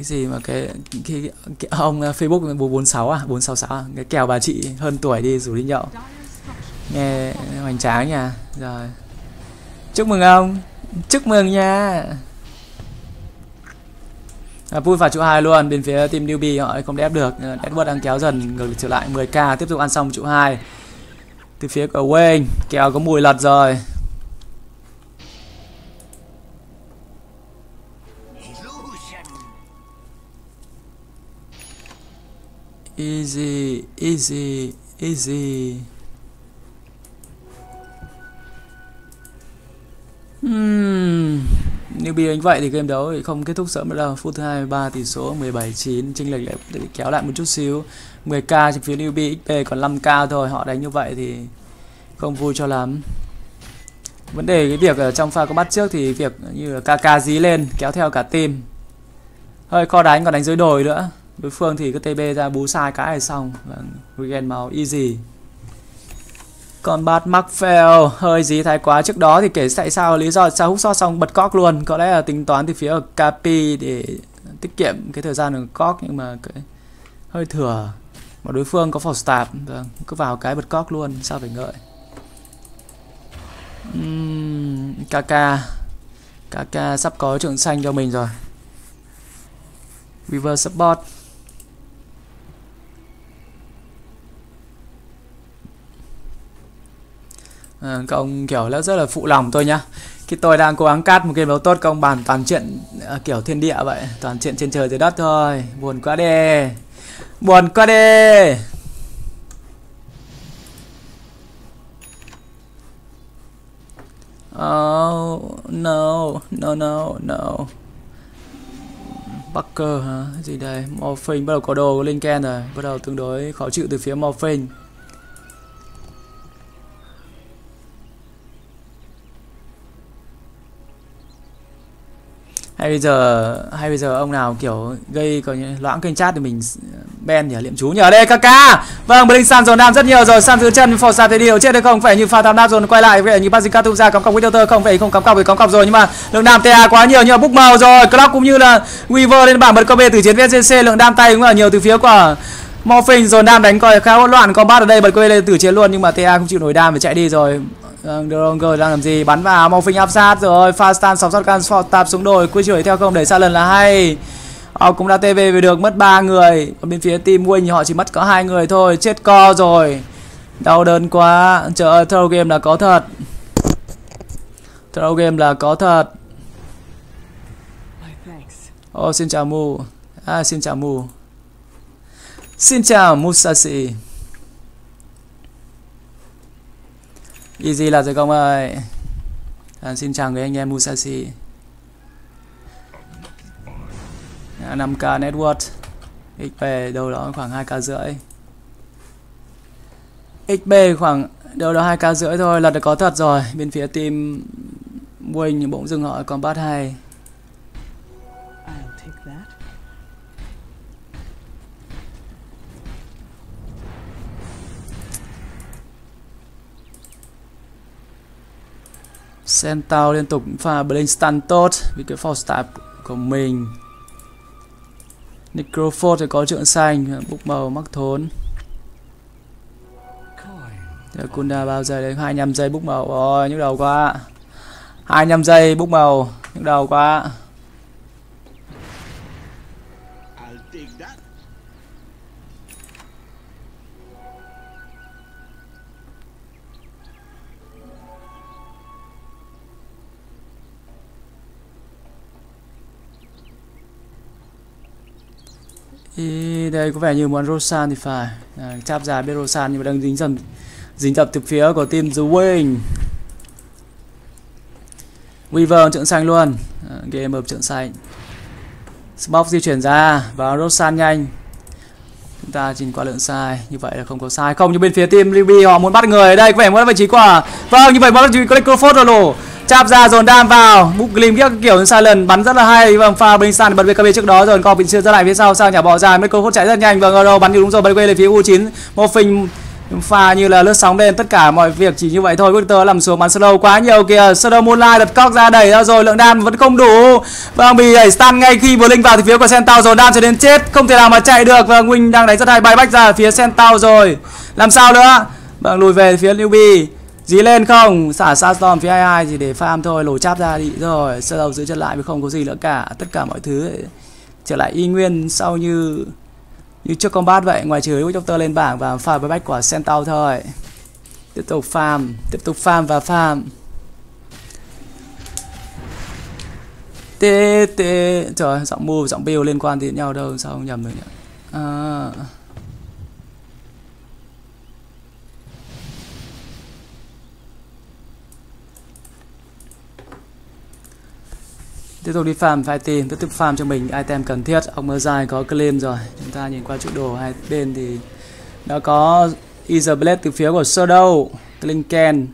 cái gì mà cái, cái, cái ông ờ, bốn Facebook 446 à? 466 à? Cái kèo bà chị hơn tuổi đi rủ đi nhậu. Nghe hoành tráng nha. Rồi. Chúc mừng ông. Chúc mừng nha. À, vui vào trụ hai luôn. Bên phía team newbie họ không đép được. Ờ, Edward đang kéo dần ngược trở lại 10k tiếp tục ăn xong trụ hai từ phía của Wayne kèo có mùi lật rồi Easy, easy, easy. Hmm. Nếu bị đánh vậy thì game đấu thì không kết thúc sớm nữa đâu. Phút thứ 23 tỷ số 17-9, chênh lệch lại kéo lại một chút xíu. 10k trên phía Newbie XP còn 5k thôi, họ đánh như vậy thì không vui cho lắm. Vấn đề cái việc ở trong pha có bắt trước thì việc như là KK dí lên kéo theo cả team. Hơi khó đánh còn đánh dưới đồi nữa. Đối phương thì cứ TB ra bú sai cái là xong. Và Regen máu easy. Còn bát mắc fail hơi dí thái quá. Trước đó thì kể tại sao lý do sao hút so xong bật cóc luôn. Có lẽ là tính toán từ phía ở Capi để tiết kiệm cái thời gian ở cóc nhưng mà cái hơi thừa mà đối phương có phỏ stab vâng cứ vào cái bật cóc luôn sao phải ngợi. Uhm, Kaka Kaka sắp có trưởng xanh cho mình rồi. River support. À, các ông kiểu là rất là phụ lòng tôi nhá. Khi tôi đang cố gắng cắt một game đấu tốt công bàn toàn chuyện à, kiểu thiên địa vậy toàn chuyện trên trời dưới đất thôi buồn quá đi buồn quá đi Oh no no no no Bucker hả? Gì đây? Morphine, bắt đầu có đồ Lincoln rồi Bắt đầu tương đối khó chịu từ phía Morphine hay bây giờ, hay bây giờ ông nào kiểu gây có loãng kênh chat thì mình ben nhỉ liệm chú nhờ. Đây kaka. Vâng blink san dồn nam rất nhiều rồi. San dưới chân Forza thế điều chết hay không? Phải như pha tham đáp dồn quay lại. Vậy như bazika tung ra cắm cọc với không? Phải không cắm cọc thì cắm cọc rồi. Nhưng mà lượng đam ta quá nhiều nhưng mà book màu rồi. Clock cũng như là weaver lên bảng bật câu từ chiến VCC lượng đam tay cũng là nhiều từ phía của Morphing dồn đam đánh coi khá hỗn loạn. Có bát ở đây bật quay lên từ chiến luôn. Nhưng mà TA không chịu nổi đam và chạy đi rồi. Vâng, Dronger đang làm gì? Bắn vào, Morphing áp sát rồi. Fastan sóng shotgun tạp xuống đồi, quy chửi theo không? Để xa lần là hay. Họ cũng đã TV về được mất ba người. Còn bên phía team Wing họ chỉ mất có hai người thôi, chết co rồi. Đau đớn quá. Trời ơi, throw game là có thật. Throw game là có thật. Oh, xin chào Mu. À, xin chào Mu. Xin chào Musashi. Easy là rồi công ơi à, Xin chào người anh em Musashi 5k network. XP đâu đó khoảng 2k rưỡi. XP khoảng đâu đó 2k rưỡi thôi, là được có thật rồi. Bên phía team Wing, bỗng dưng họ còn bắt hay. Centaur liên tục pha Blink stun tốt, vì cái force stab của mình. Necrophore thì có trượng xanh búc màu mắc thốn. Giờ Kunda bao giờ đến 25 giây búc màu. Ôi, nhức đầu quá. 25 giây búc màu nhức đầu quá. Thì đây có vẻ như muốn Rosan thì phải. À, Cháp dài biết Rosan nhưng mà đang dính dần dính tập từ phía của team The Wing. Weaver trượng xanh luôn. À, game hợp trượng xanh. Smoke di chuyển ra và Rosan nhanh. Chúng ta trình qua lượng sai như vậy là không có sai. Không nhưng bên phía team Ruby họ muốn bắt người. Ở đây có vẻ muốn vị trí quả vâng như vậy bắt vị trí Clickford rồi lổ chạm ra dồn đam vào. Bục glim kia kiểu sai lần bắn rất là hay. Vâng pha bên sàn bật BKB trước đó rồi, còn bị chưa ra lại phía sau, sao nhà bỏ ra. Mấy cô hốt chạy rất nhanh. Vâng euro bắn đúng rồi, bật về phía U9 một phình pha như là lướt sóng lên, tất cả mọi việc chỉ như vậy thôi. Victor làm xuống, bắn slow quá nhiều kìa. Slow moonlight đặt cóc ra đẩy ra rồi, lượng đam vẫn không đủ. Vâng bị đẩy stun ngay khi vừa linh vào thì phía của Sentau rồi đam cho đến chết. Không thể nào mà chạy được. Và Wing đang đánh rất hay, bay bách ra phía Sentau rồi. Làm sao nữa? Vâng lùi về phía newbie dí lên không? Xả Sandstorm phía 22 thì để farm thôi lổ cháp ra đi. Rồi, sơ đầu giữ chân lại mới không có gì nữa cả. Tất cả mọi thứ trở lại y nguyên sau như như trước combat vậy. Ngoài trừ Witch Doctor lên bảng và farm bách của Centaur thôi. Tiếp tục farm, tiếp tục farm và farm. Tê tê. Trời, giọng move, giọng build liên quan đến nhau đâu, sao không nhầm được nhỉ? À. tiếp tục đi farm, phải tìm tiếp tục farm cho mình item cần thiết. Ông mơ dài có claim rồi. Chúng ta nhìn qua trụ đồ hai bên thì đã có Ether Blade từ phía của Shadow Klinken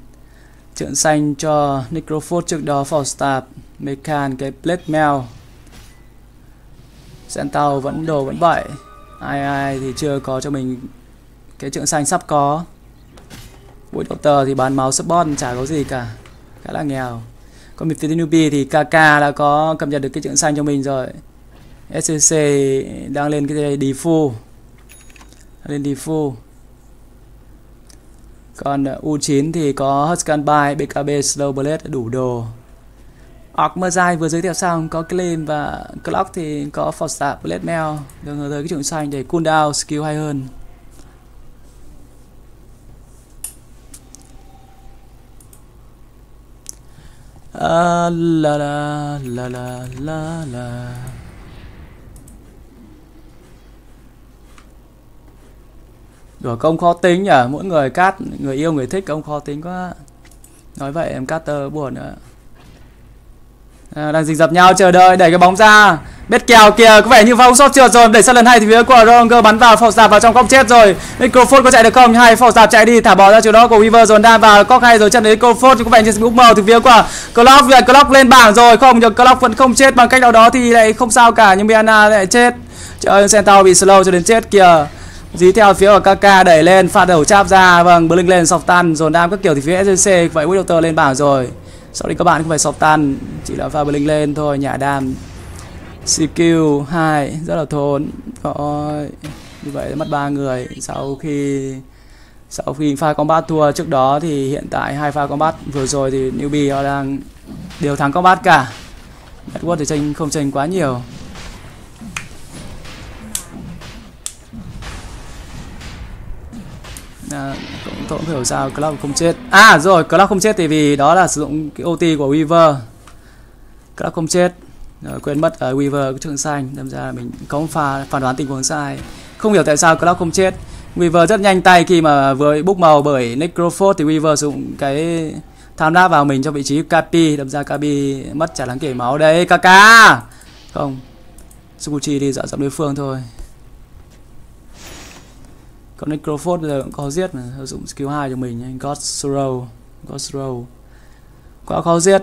trượng xanh cho Necrophos trước đó, Falstaff Mechan cái Blade Mail. Centaur vẫn đồ vẫn vậy. Ai ai thì chưa có cho mình cái trượng xanh sắp có. Bụi Doctor thì bán máu support, chả có gì cả. Khá là nghèo còn phía newbie thì KK đã có cập nhật được cái chữ xanh cho mình rồi. SCC đang lên cái đi default lên default còn ờ, U9 thì có Huskan Bay, BKB, Slow Blade đủ đồ. Orkmerzai vừa giới thiệu xong có Claim và Clock thì có Forza Blade Mail. Đồng tới cái trường xanh để cooldown skill hay hơn. À, la la la la la la. Đùa công khó tính nhỉ? Mỗi người cát Người yêu người thích ông khó tính quá. Nói vậy em caster buồn nữa à, Đang dịch dập nhau chờ đợi đẩy cái bóng ra bét kèo kìa, có vẻ như vào sót trượt rồi Đẩy sang lần hai thì phía của Ronger bắn vào phỏng vào trong góc chết rồi. Microphone có chạy được không? Hai phỏng chạy đi, thả bỏ ra chỗ đó của Weaver rồi đang vào Cóc hay rồi chân đến Microphone có vẻ như ngũ màu từ phía của Clock về Clock lên bảng rồi. Không, nhưng Clock vẫn không chết bằng cách nào đó thì lại không sao cả, nhưng Miana lại chết. Trời ơi, Centaur bị slow cho đến chết kìa. Dí theo phía của kaka đẩy lên, phạt đầu cháp ra. Vâng Blink lên sọc tan, dồn đam các kiểu thì phía SCC vậy Widowter lên bảng rồi. Sorry các bạn, không phải sọc tan, chỉ là pha Blink lên thôi, nhả đam. CQ 2 rất là thốn. Rồi như vậy mất ba người. Sau khi sau khi pha combat thua trước đó thì hiện tại hai pha combat vừa rồi thì newbie họ đang đều thắng combat cả. Network thì tranh không tranh quá nhiều. À, cũng, tôi cũng hiểu sao club không chết. À rồi club không chết thì vì đó là sử dụng cái OT của Weaver. Club không chết rồi quên mất ở uh, Weaver trường xanh đâm ra mình có pha phán đoán tình huống sai. Không hiểu tại sao Cloud không chết. Weaver rất nhanh tay khi mà vừa bốc màu bởi Necrophos thì Weaver dùng cái tham đáp vào mình cho vị trí Capi đâm ra Capi mất chả đáng kể máu đấy. Kaka! Không. Sukuchi đi dọa dọn đối phương thôi. Còn Necrophos bây giờ cũng có giết mà sử dụng skill 2 cho mình anh God Sorrow. God Sorrow. Quá khó giết.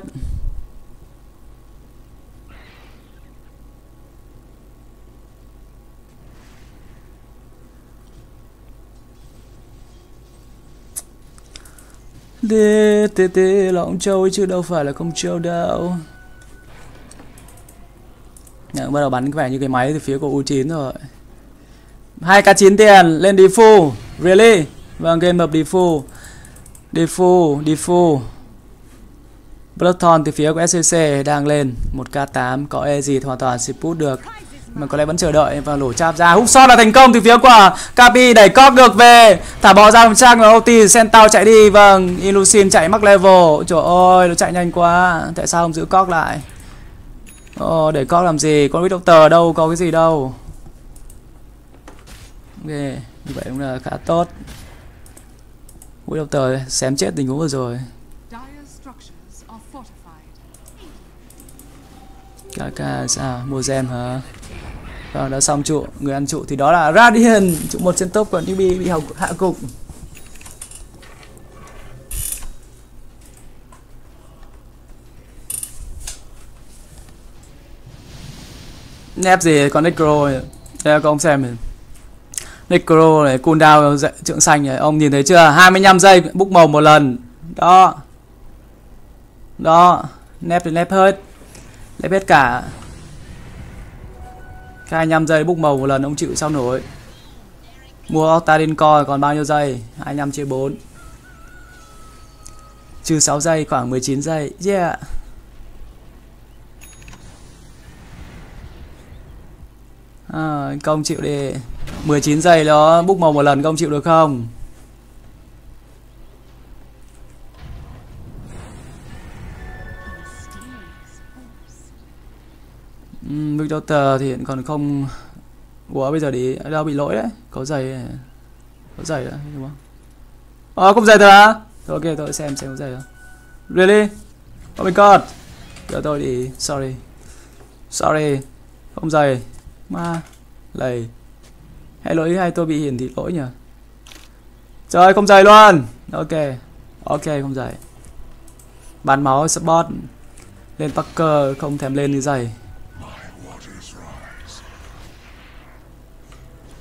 Đê tê tê là ông Châu ấy chứ đâu phải là công Châu đâu. Nhà, bắt đầu bắn cái vẻ như cái máy từ phía của U9 rồi. 2k9 tiền lên đi full. Really? Vâng game up đi full. Đi full Đi full. Bloodthorn từ phía của SCC đang lên. 1k8 có e gì hoàn toàn sẽ put được mà có lẽ vẫn chờ đợi và lổ cháp ra. Hút shot là thành công từ phía của Capi đẩy cóc được về. Thả bỏ ra trang của OT Sentao chạy đi. Vâng Illusin chạy mắc level. Trời ơi nó chạy nhanh quá. Tại sao không giữ cóc lại? Ồ, để cóc làm gì? Con biết doctor đâu? Có cái gì đâu. Ok như vậy cũng là khá tốt. Witch Doctor xém chết tình huống vừa rồi. Kaka sao mua gem hả Vâng đã xong trụ, Người ăn trụ. Thì đó là Radiant, Trụ một trên top của newbie bị học hạ cục. Nép gì còn Necro này. Đây các ông xem này. Necro này cooldown trượng xanh này. Ông nhìn thấy chưa? 25 giây búc màu một lần. Đó. Đó. Nép thì nép hết. Nép hết cả cái 25 giây búc màu một lần ông chịu sao nổi? Mua Octadin Core còn bao nhiêu giây? 25 chia 4 Trừ 6 giây khoảng 19 giây. Yeah. À, Công chịu đi. 19 giây đó búc màu một lần công chịu được không? Victor Doctor thì hiện còn không. Ủa, bây giờ đi đâu bị lỗi đấy. Có giày. Có giày đấy, đúng không? Ờ không giày thật à? Thôi, ok, tôi xem xem có giày không. Really? Oh my god. Giờ tôi đi, Sorry. Sorry. Không giày. Ma, Lầy. Hay lỗi hay tôi bị hiển thị lỗi nhỉ Trời không giày luôn. Ok. Ok, không giày. Bán máu, support. Lên Parker, không thèm lên như giày.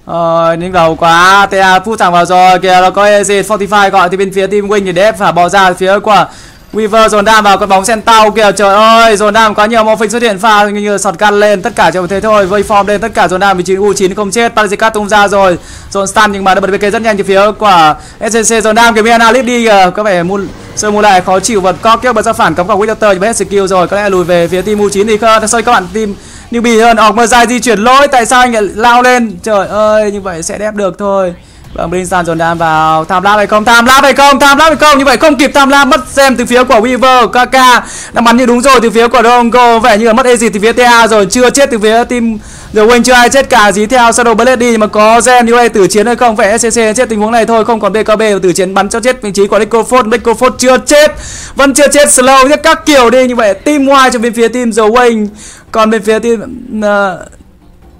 Ờ, rồi, nhưng đầu quá, TA phút thẳng vào rồi, kìa nó có EZ 45 gọi thì bên phía team Wing thì đếp phải bỏ ra phía của Weaver dồn đam vào con bóng sen tàu kìa, trời ơi, dồn đam quá nhiều morphing xuất hiện pha như như sọt gun lên, tất cả cho thế thôi, waveform lên, tất cả dồn đam vị trí U9 không chết, Parasicat tung ra rồi, dồn stun nhưng mà đã bật BK rất nhanh từ phía của SCC dồn đam kìa Miana lip đi kìa, có vẻ mua sơ mua lại khó chịu vật co kêu bật ra phản cấm của Wither nhưng mà hết skill rồi, có lẽ lùi về phía team U9 thì không, thôi các bạn team nhưng bị hơn, ọc mơ dài di chuyển lỗi, tại sao anh lại lao lên? Trời ơi, như vậy sẽ đép được thôi. Vâng, Brimstone dồn đam vào. Tham lam hay không? Tham lam hay không? Tham lam hay không? Như vậy không kịp tham lam mất xem từ phía của Weaver Kaka đã bắn như đúng rồi từ phía của Dongo vẻ như là mất exit từ phía TA rồi chưa chết từ phía team The Wing chưa ai chết cả. Gì theo Shadow Blade đi nhưng mà có Gen vậy tử chiến hay không? Vẻ SCC chết tình huống này thôi không còn BKB tử chiến bắn cho chết vị trí của Necrophone Necrophone chưa chết vẫn chưa chết slow nhất các kiểu đi. Như vậy team ngoài cho bên phía team The Wing còn bên phía team uh,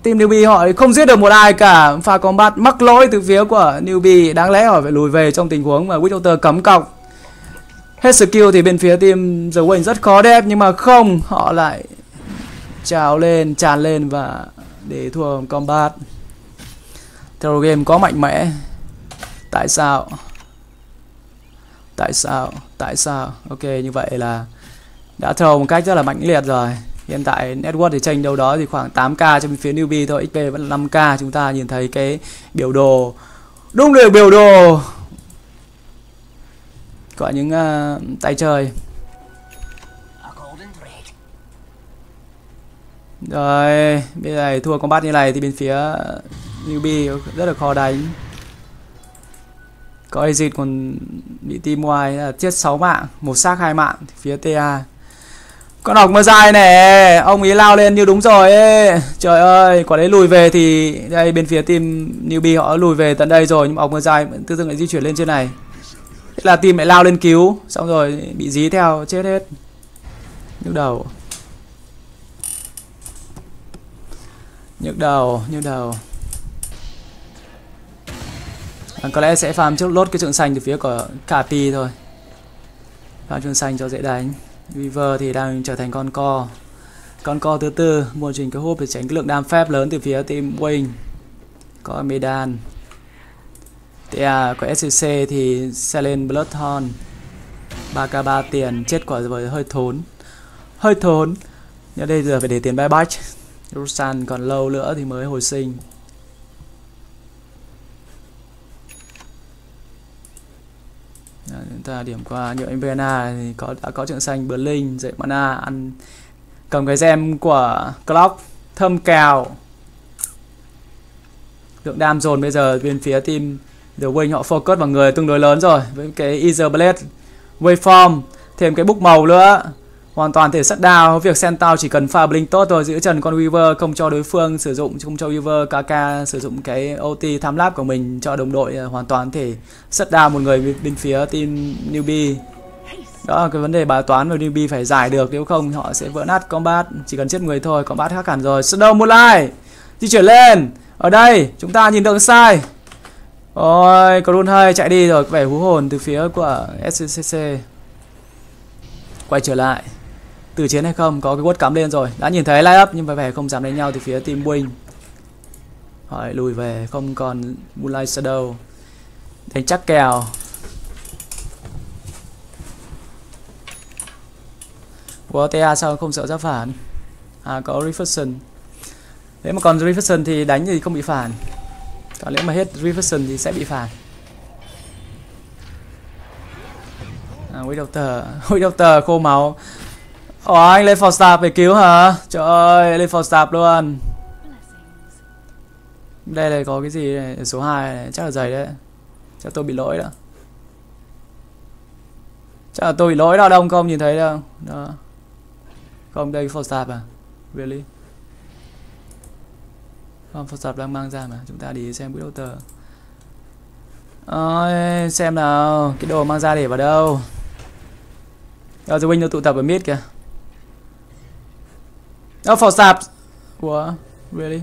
team newbie họ không giết được một ai cả. Pha combat mắc lỗi từ phía của newbie đáng lẽ họ phải lùi về trong tình huống mà Witcher cấm cọc. Hết skill thì bên phía team The Wayne rất khó đẹp, nhưng mà không, họ lại trào lên, tràn lên và để thua combat. Terror game có mạnh mẽ. Tại sao? Tại sao? Tại sao? Ok, như vậy là đã throw một cách rất là mạnh liệt rồi. Hiện tại network thì tranh đâu đó thì khoảng 8k cho bên phía newbie thôi, XP vẫn là 5k. Chúng ta nhìn thấy cái biểu đồ đúng được biểu đồ có những uh, tay chơi. Rồi, bây giờ thua combat như này thì bên phía newbie rất là khó đánh. Có exit còn bị team ngoài là chết 6 mạng, một xác hai mạng phía TA con học mơ dài này ông ý lao lên như đúng rồi ấy. Trời ơi quả đấy lùi về thì đây bên phía team newbie họ lùi về tận đây rồi nhưng mà ông mơ dai tự dưng lại di chuyển lên trên này. Thế là team lại lao lên cứu xong rồi bị dí theo chết hết. Nhức đầu. Nhức đầu nhức đầu. À, có lẽ sẽ farm trước lốt cái trường xanh từ phía của Capi thôi. Farm trường xanh cho dễ đánh river thì đang trở thành con co. Con co thứ tư mua trình cái hộp để tránh cái lượng đam phép lớn từ phía team Wing Có Medan. TA à, có SCC thì sẽ lên bloodhorn 3k3 tiền, chết quả rồi hơi thốn. Hơi thốn. Nhưng đây giờ phải để tiền buyback Rusan còn lâu nữa thì mới hồi sinh. À, chúng ta điểm qua nhựa Invena thì có đã có trận xanh Berlin dậy mana ăn cầm cái gem của Clock thâm cào lượng đam dồn bây giờ bên phía team The Wing họ focus vào người tương đối lớn rồi với cái Ether Blade Waveform thêm cái búc màu nữa hoàn toàn thể sát đao. việc Centaur chỉ cần pha blink tốt thôi, giữ trần con Weaver không cho đối phương sử dụng, không cho Weaver KK sử dụng cái OT tham lap của mình cho đồng đội ờ, hoàn toàn thể sát đao một người bên- phía team newbie. Đó là cái vấn đề bài toán mà newbie phải giải được, nếu không họ sẽ vỡ nát combat, chỉ cần chết người thôi, combat khác hẳn rồi. Shadow Moonlight di chuyển lên, ở đây, chúng ta nhìn được sai. Ôi, Crown hơi chạy đi rồi vẻ hú hồn từ phía của SCCC quay trở lại từ chiến hay không có cái quất cắm lên rồi. Đã nhìn thấy light up nhưng mà vẻ không dám đánh nhau từ phía team wing. Họ lại lùi về không còn Moonlight Shadow. Đánh chắc kèo. Của TA sao không sợ giáp phản? À có reflection nếu mà còn reflection thì đánh thì không bị phản. Còn nếu mà hết reflection thì sẽ bị phản. À, Wii Doctor Wii Doctor khô máu. Ồ anh lên 4 star để cứu hả? Trời ơi lên 4 star luôn. Đây này có cái gì này Số 2 này chắc là giày đấy. Chắc tôi bị lỗi đó. Chắc là tôi bị lỗi đó đông không nhìn thấy đâu. Đó. Không đây 4 star à? Really? Không 4 star đang mang ra mà. Chúng ta đi xem bữa đầu tờ Ôi, xem nào Cái đồ mang ra để vào đâu? Rồi, The Wing nó tụ tập ở mid kìa. Nó phò sạp. Ủa, really?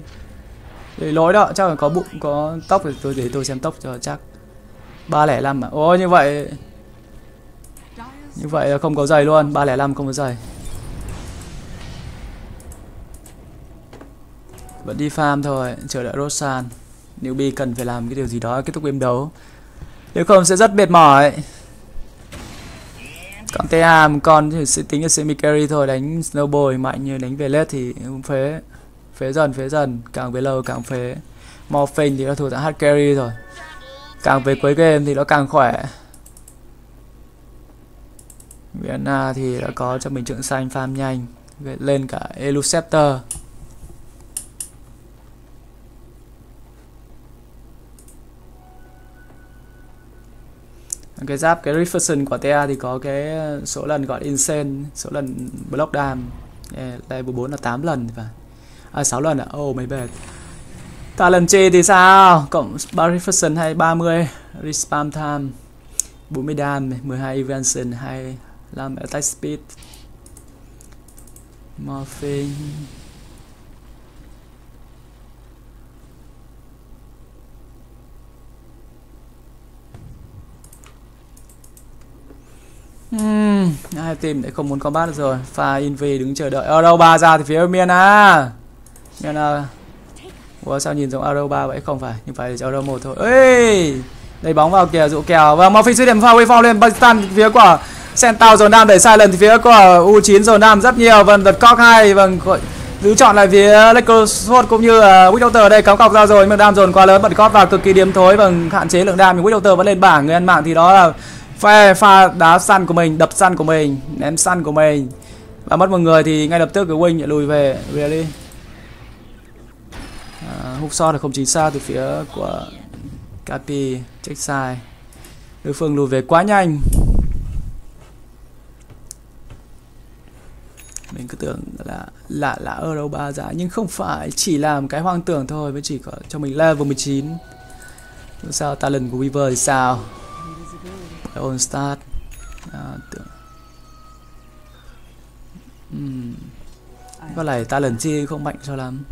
Để lỗi đó, chắc là có bụng, có tóc thì tôi để tôi xem tóc cho chắc. 305 à? Ôi, như vậy Như vậy là không có giày luôn. 305 không có giày. Vẫn đi farm thôi Chờ đợi Rosan. Newbie cần phải làm cái điều gì đó kết thúc game đấu. Nếu không sẽ rất mệt mỏi. Còn TA một con thì sẽ tính là semi carry thôi, Đánh snowball mạnh như đánh về lết thì cũng phế. Phế dần phế dần, Càng về lâu càng phế. Morphing thì nó thuộc dạng hard carry rồi Càng về cuối game thì nó càng khỏe. Vienna thì đã có cho mình trượng xanh, farm nhanh, lên cả Eluceptor. Cái giáp cái reflection của TA thì có cái ờ, số lần gọi insane số lần block dam. Yeah, level 4 là 8 lần thì phải. À 6 lần ạ à? Oh mấy bệt. Lần chê thì sao? Cộng 3 reflection hay 30 respawn time 40 dam 12 invention hay làm attack speed. Morphing. Hai team lại không muốn combat được rồi. Pha invi đứng chờ đợi. Euro 3 ra thì phía Miana. Miana Ủa sao nhìn giống Arrow 3 vậy? Không phải nhưng phải Arrow 1 thôi. Ê đây bóng vào kìa dụ kèo. Vâng, Và Morphin xuất điểm pha wave lên. Pakistan phía của Centaur rồi nam đẩy sai lần thì phía của U9 rồi nam rất nhiều. Vâng đợt cock hai. Vâng giữ chọn lại phía Lakers cũng như là uh, Without đây cắm cọc ra rồi. Nhưng đam dồn quá lớn bật cót vào cực kỳ điếm thối. Vâng hạn chế lượng đam nhưng Without vẫn lên bảng. Người ăn mạng thì đó là pha pha đá săn của mình đập săn của mình ném săn của mình. Và mất một người thì ngay lập tức cái wing lại lùi về really. À, hút shot là không chính xác từ phía của Capi check sai. Đối phương lùi về quá nhanh. Mình cứ tưởng là là là euro 3 giá nhưng không phải chỉ làm cái hoang tưởng thôi mới chỉ có cho mình level 19 sao talent của Weaver thì sao? All start à, tưởng Ừm. có lẽ talent chi không mạnh cho lắm.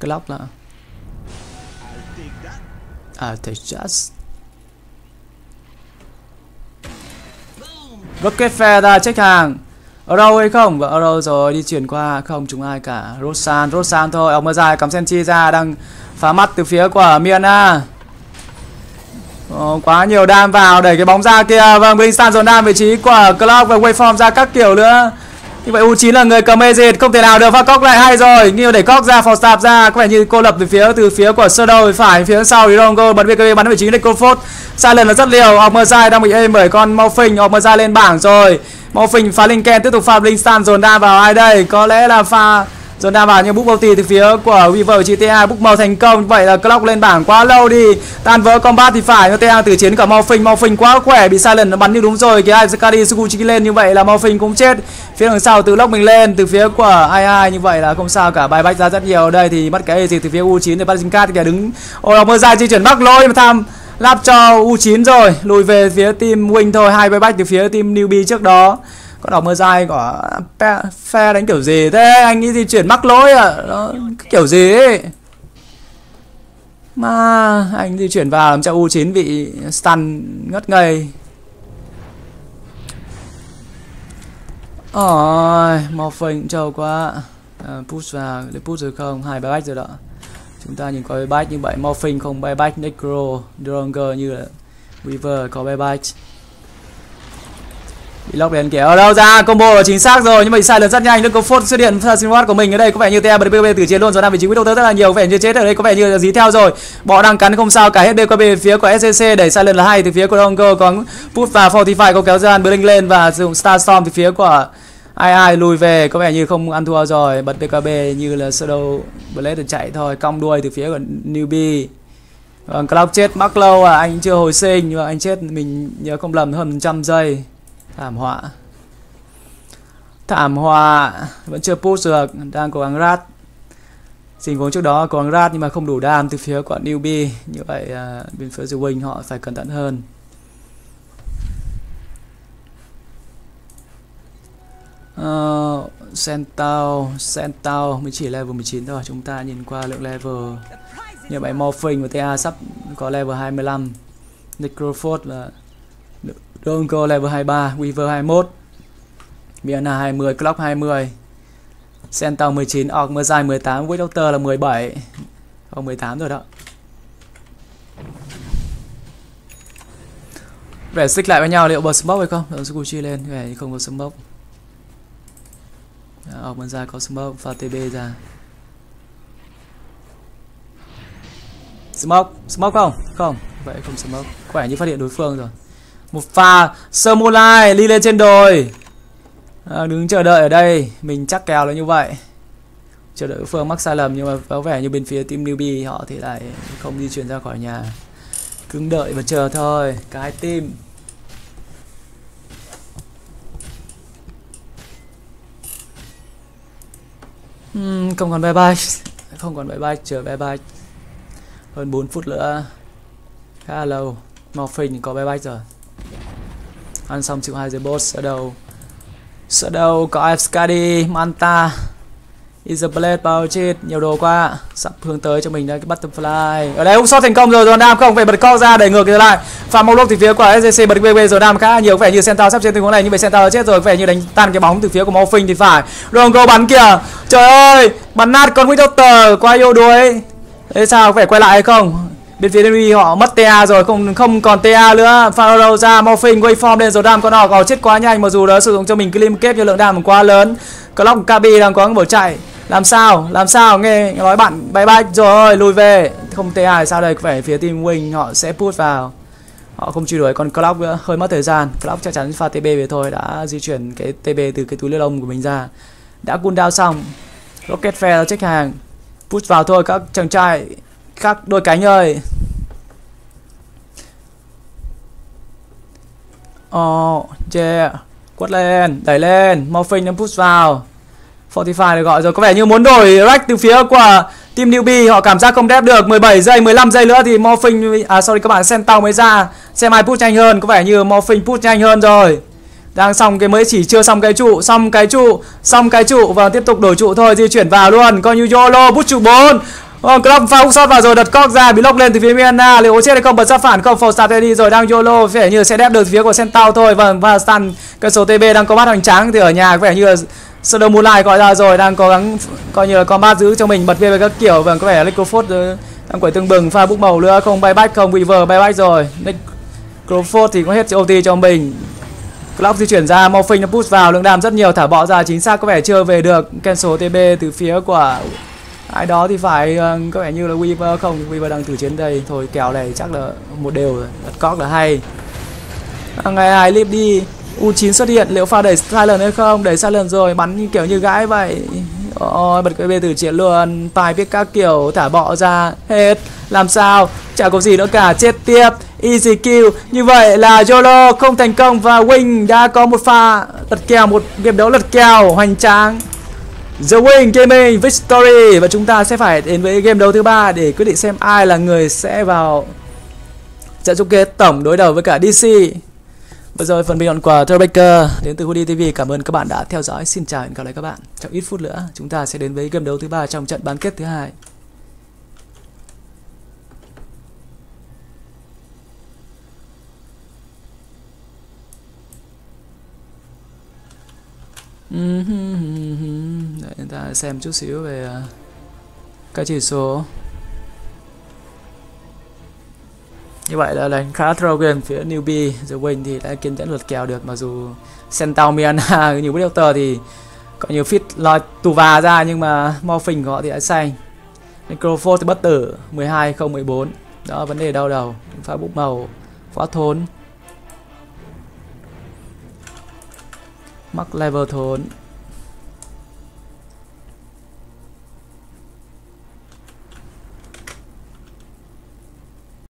Clock là à take just Fair ra check hàng. Ở đâu hay không? Và ở đâu rồi? Đi chuyển qua. Không chúng ai cả. Rosan Rosan thôi. Ông mới dài cắm Senchi ra đang phá mắt từ phía của Miana Ờ, quá nhiều đam vào đẩy cái bóng ra kia. Vâng san dồn đam vị trí của Clock và Waveform ra các kiểu nữa. Như vậy U9 là người cầm Ezit không thể nào được. Pha cóc lại hay rồi. Nghiêu để cóc ra Forstap ra, có vẻ như cô lập từ phía từ phía của Shadow phải phía sau thì Rongo bật BKB bắn vị trí Necrophos Silent là rất liều. Ogmerzai đang bị êm bởi con Morphing Ogmerzai lên bảng rồi. Morphing phá Linken tiếp tục pha Blingstan dồn đam vào ai đây? Có lẽ là pha Dồn đam vào nhưng book multi từ phía của Weaver chi TA book màu thành công. Vậy là clock lên bảng quá lâu đi. Tan vỡ combat thì phải. TA từ chiến cả Morphing Morphing quá khỏe. Bị silent nó bắn như đúng rồi. Cái Azakari Suguchi lên như vậy là Morphing cũng chết. Phía đằng sau từ lốc mình lên. Từ phía của ai ai như vậy là không sao cả. Bài bách ra rất nhiều. Đây thì mất cái gì? Từ phía U9 thì Bazinkat kìa đứng Ôi là mơ dài di chuyển bắc lôi mà tham lắp cho U9 rồi. Lùi về phía team Wing thôi. Hai bài bách từ phía team newbie trước đó con đỏ mơ dài của phe đánh kiểu gì? Thế anh ấy di chuyển mắc lỗi à? Nó kiểu gì ấy mà anh di chuyển vào làm cho U9 bị stun ngất ngây. Ôi, Morphing trâu quá. À, Push vào, để push được không? Hai bài bách rồi đó. Chúng ta nhìn có bài bách như vậy Morphing không bài bách. Necro, Dronger như là Weaver có bài bách bị lóc đèn kìa. Ở đâu ra? Combo là chính xác rồi nhưng mà sai lần rất nhanh. Nước có phốt xuất hiện Sinwat của mình ở đây. Có vẻ như ta BKB từ chiến luôn. Rồi đang vị trí quyết rất là nhiều. Vẻ như chết ở đây. Có vẻ như là dí theo rồi. Bỏ đang cắn không sao. Cả hết BKB phía của SCC đẩy sai lần là hai. Từ phía của Dongo có put và Fortify có kéo ra Blink lên và sử dụng Starstorm từ phía của ai ai lùi về. Có vẻ như không ăn thua rồi. Bật BKB như là Shadow Blade chạy thôi. Cong đuôi từ phía của newbie. Vâng, Cloud chết mắc lâu à, anh chưa hồi sinh. Nhưng mà anh chết mình nhớ không lầm hơn 100 giây thảm họa. Thảm họa vẫn chưa push được đang cố gắng rat tình huống trước đó cố gắng rat nhưng mà không đủ đam từ phía của newbie như vậy uh, bên phía The Wing họ phải cẩn thận hơn. Ờ, uh, sentao Sentau mới chỉ level 19 thôi. Chúng ta nhìn qua lượng level. Như vậy Morphing và TA sắp có level 25 Necrophot và Ronco level 23, Weaver 21 Miana 20, Clock 20 Centaur 19, Orc mưa dài 18, Witch Doctor là 17 Không 18 rồi đó. Vẻ xích lại với nhau liệu bật smoke hay không? Đợi Sukuchi lên, vẻ như không có smoke. Orc mưa dài có smoke, pha TB ra. Smoke, smoke không? Không, vậy không smoke. Khỏe như phát hiện đối phương rồi một pha sơ đi lên trên đồi. À, đứng chờ đợi ở đây mình chắc kèo là như vậy. Chờ đợi phương mắc sai lầm nhưng mà có vẻ như bên phía team newbie họ thì lại không di chuyển ra khỏi nhà. Cứng đợi và chờ thôi cái team. Uhm, không còn bye bye. Không còn bye bye chờ bye bye. Hơn 4 phút nữa. Khá là lâu. Morphine có bye bye rồi ăn xong chịu hai giây boss ở đầu sợ đầu có F Manta. Isabelle bao chết, nhiều đồ quá. Sắp hướng tới cho mình đây cái butterfly. Ở đây cũng shot thành công rồi rồi nam không, phải bật co ra để ngược lại. Pha mông lốc từ phía của SJC bật BB rồi nam khá nhiều, vẻ như Centaur sắp trên tình huống này, nhưng mà Centaur chết rồi, vẻ như đánh tan cái bóng từ phía của Morphing thì phải. Rongo bắn kìa. Trời ơi, bắn nát con Without qua yêu đuối. Thế sao phải quay lại hay không? Bên phía Henry họ mất TA rồi, không không còn TA nữa. Pharaoh ra Morphin waveform lên rồi đam con họ có chết quá nhanh mặc dù đó sử dụng cho mình clean kép nhưng lượng đam quá lớn. Clock KB đang có bỏ chạy. Làm sao làm sao? Nghe nói bạn bay bay rồi, lùi về. Không TA sao đây? Phải phía team wing họ sẽ push vào. Họ không truy đuổi còn Clock hơi mất thời gian. Clock chắc chắn pha TB về thôi. Đã di chuyển cái TB từ cái túi lê lông của mình ra. Đã cooldown xong. Rocket Fair check hàng. Push vào thôi các chàng trai các đôi cánh ơi. Oh, yeah. Quất lên, đẩy lên, Morphing nó push vào. Fortify được gọi rồi, có vẻ như muốn đổi rack từ phía của team newbie họ cảm giác không đép được. 17 giây 15 giây nữa thì Morphing à sorry các bạn xem mới ra. Xem ai push nhanh hơn có vẻ như Morphing push nhanh hơn rồi. Đang xong cái mới chỉ chưa xong cái trụ xong cái trụ xong cái trụ. Và tiếp tục đổi trụ thôi di chuyển vào luôn. Coi như YOLO bút trụ 4 Vâng, Club pha hút vào rồi đặt cóc ra bị lốc lên từ phía Miana liệu có chết hay không? Bật ra phản không? Fall Star đi rồi đang YOLO. Vẻ như sẽ đép được phía của Centaur thôi. Vâng và stun cái số TB đang có bát hoành tráng thì ở nhà có vẻ như là mùa này gọi ra rồi đang cố gắng coi như là combat giữ cho mình bật về các kiểu. Vâng có vẻ Necrophod ờ, đang quẩy tương bừng pha bút màu nữa không bay bách không Weaver bay bách rồi. Necrophod thì có hết OT cho mình Clock di chuyển ra Morphing nó push vào lượng đam rất nhiều thả bọ ra chính xác có vẻ chưa về được. Cancel TB từ phía của ai đó thì phải uh, có vẻ như là Weaver không? Weaver đang thử chiến đây. Thôi kèo này chắc là một đều rồi. Đặt cóc là hay. À, ngày hai clip đi. U9 xuất hiện. Liệu pha đẩy Silent hay không? Đẩy Silent rồi bắn kiểu như gãi vậy. Ôi, bật cái bê từ chiến luôn. Tài biết các kiểu thả bọ ra. Hết. Làm sao? Chả có gì nữa cả. Chết tiếp. Easy kill. Như vậy là YOLO không thành công Và Wing đã có một pha lật kèo Một game đấu lật kèo hoành tráng. The Wing Gaming Victory Và chúng ta sẽ phải đến với game đấu thứ ba Để quyết định xem ai là người sẽ vào Trận chung kết tổng đối đầu với cả DC Vừa rồi phần bình luận của Turbaker đến từ Hoodie TV cảm ơn các bạn đã theo dõi. Xin chào và hẹn gặp lại các bạn. Trong ít phút nữa chúng ta sẽ đến với game đấu thứ ba trong trận bán kết thứ hai. Để chúng ta xem chút xíu về à, các chỉ số. Như vậy là đánh khá throw game phía newbie. The Wing thì đã kiên nhẫn lượt kèo được, mặc dù Centaur Miana nhiều builder thì có nhiều fit lòi Tuva ra, nhưng mà Morphin của họ thì đã xanh Microphone thì bất tử 12 không 14 đó, vấn đề đau đầu phá bút màu phá thốn. Mắc level thốn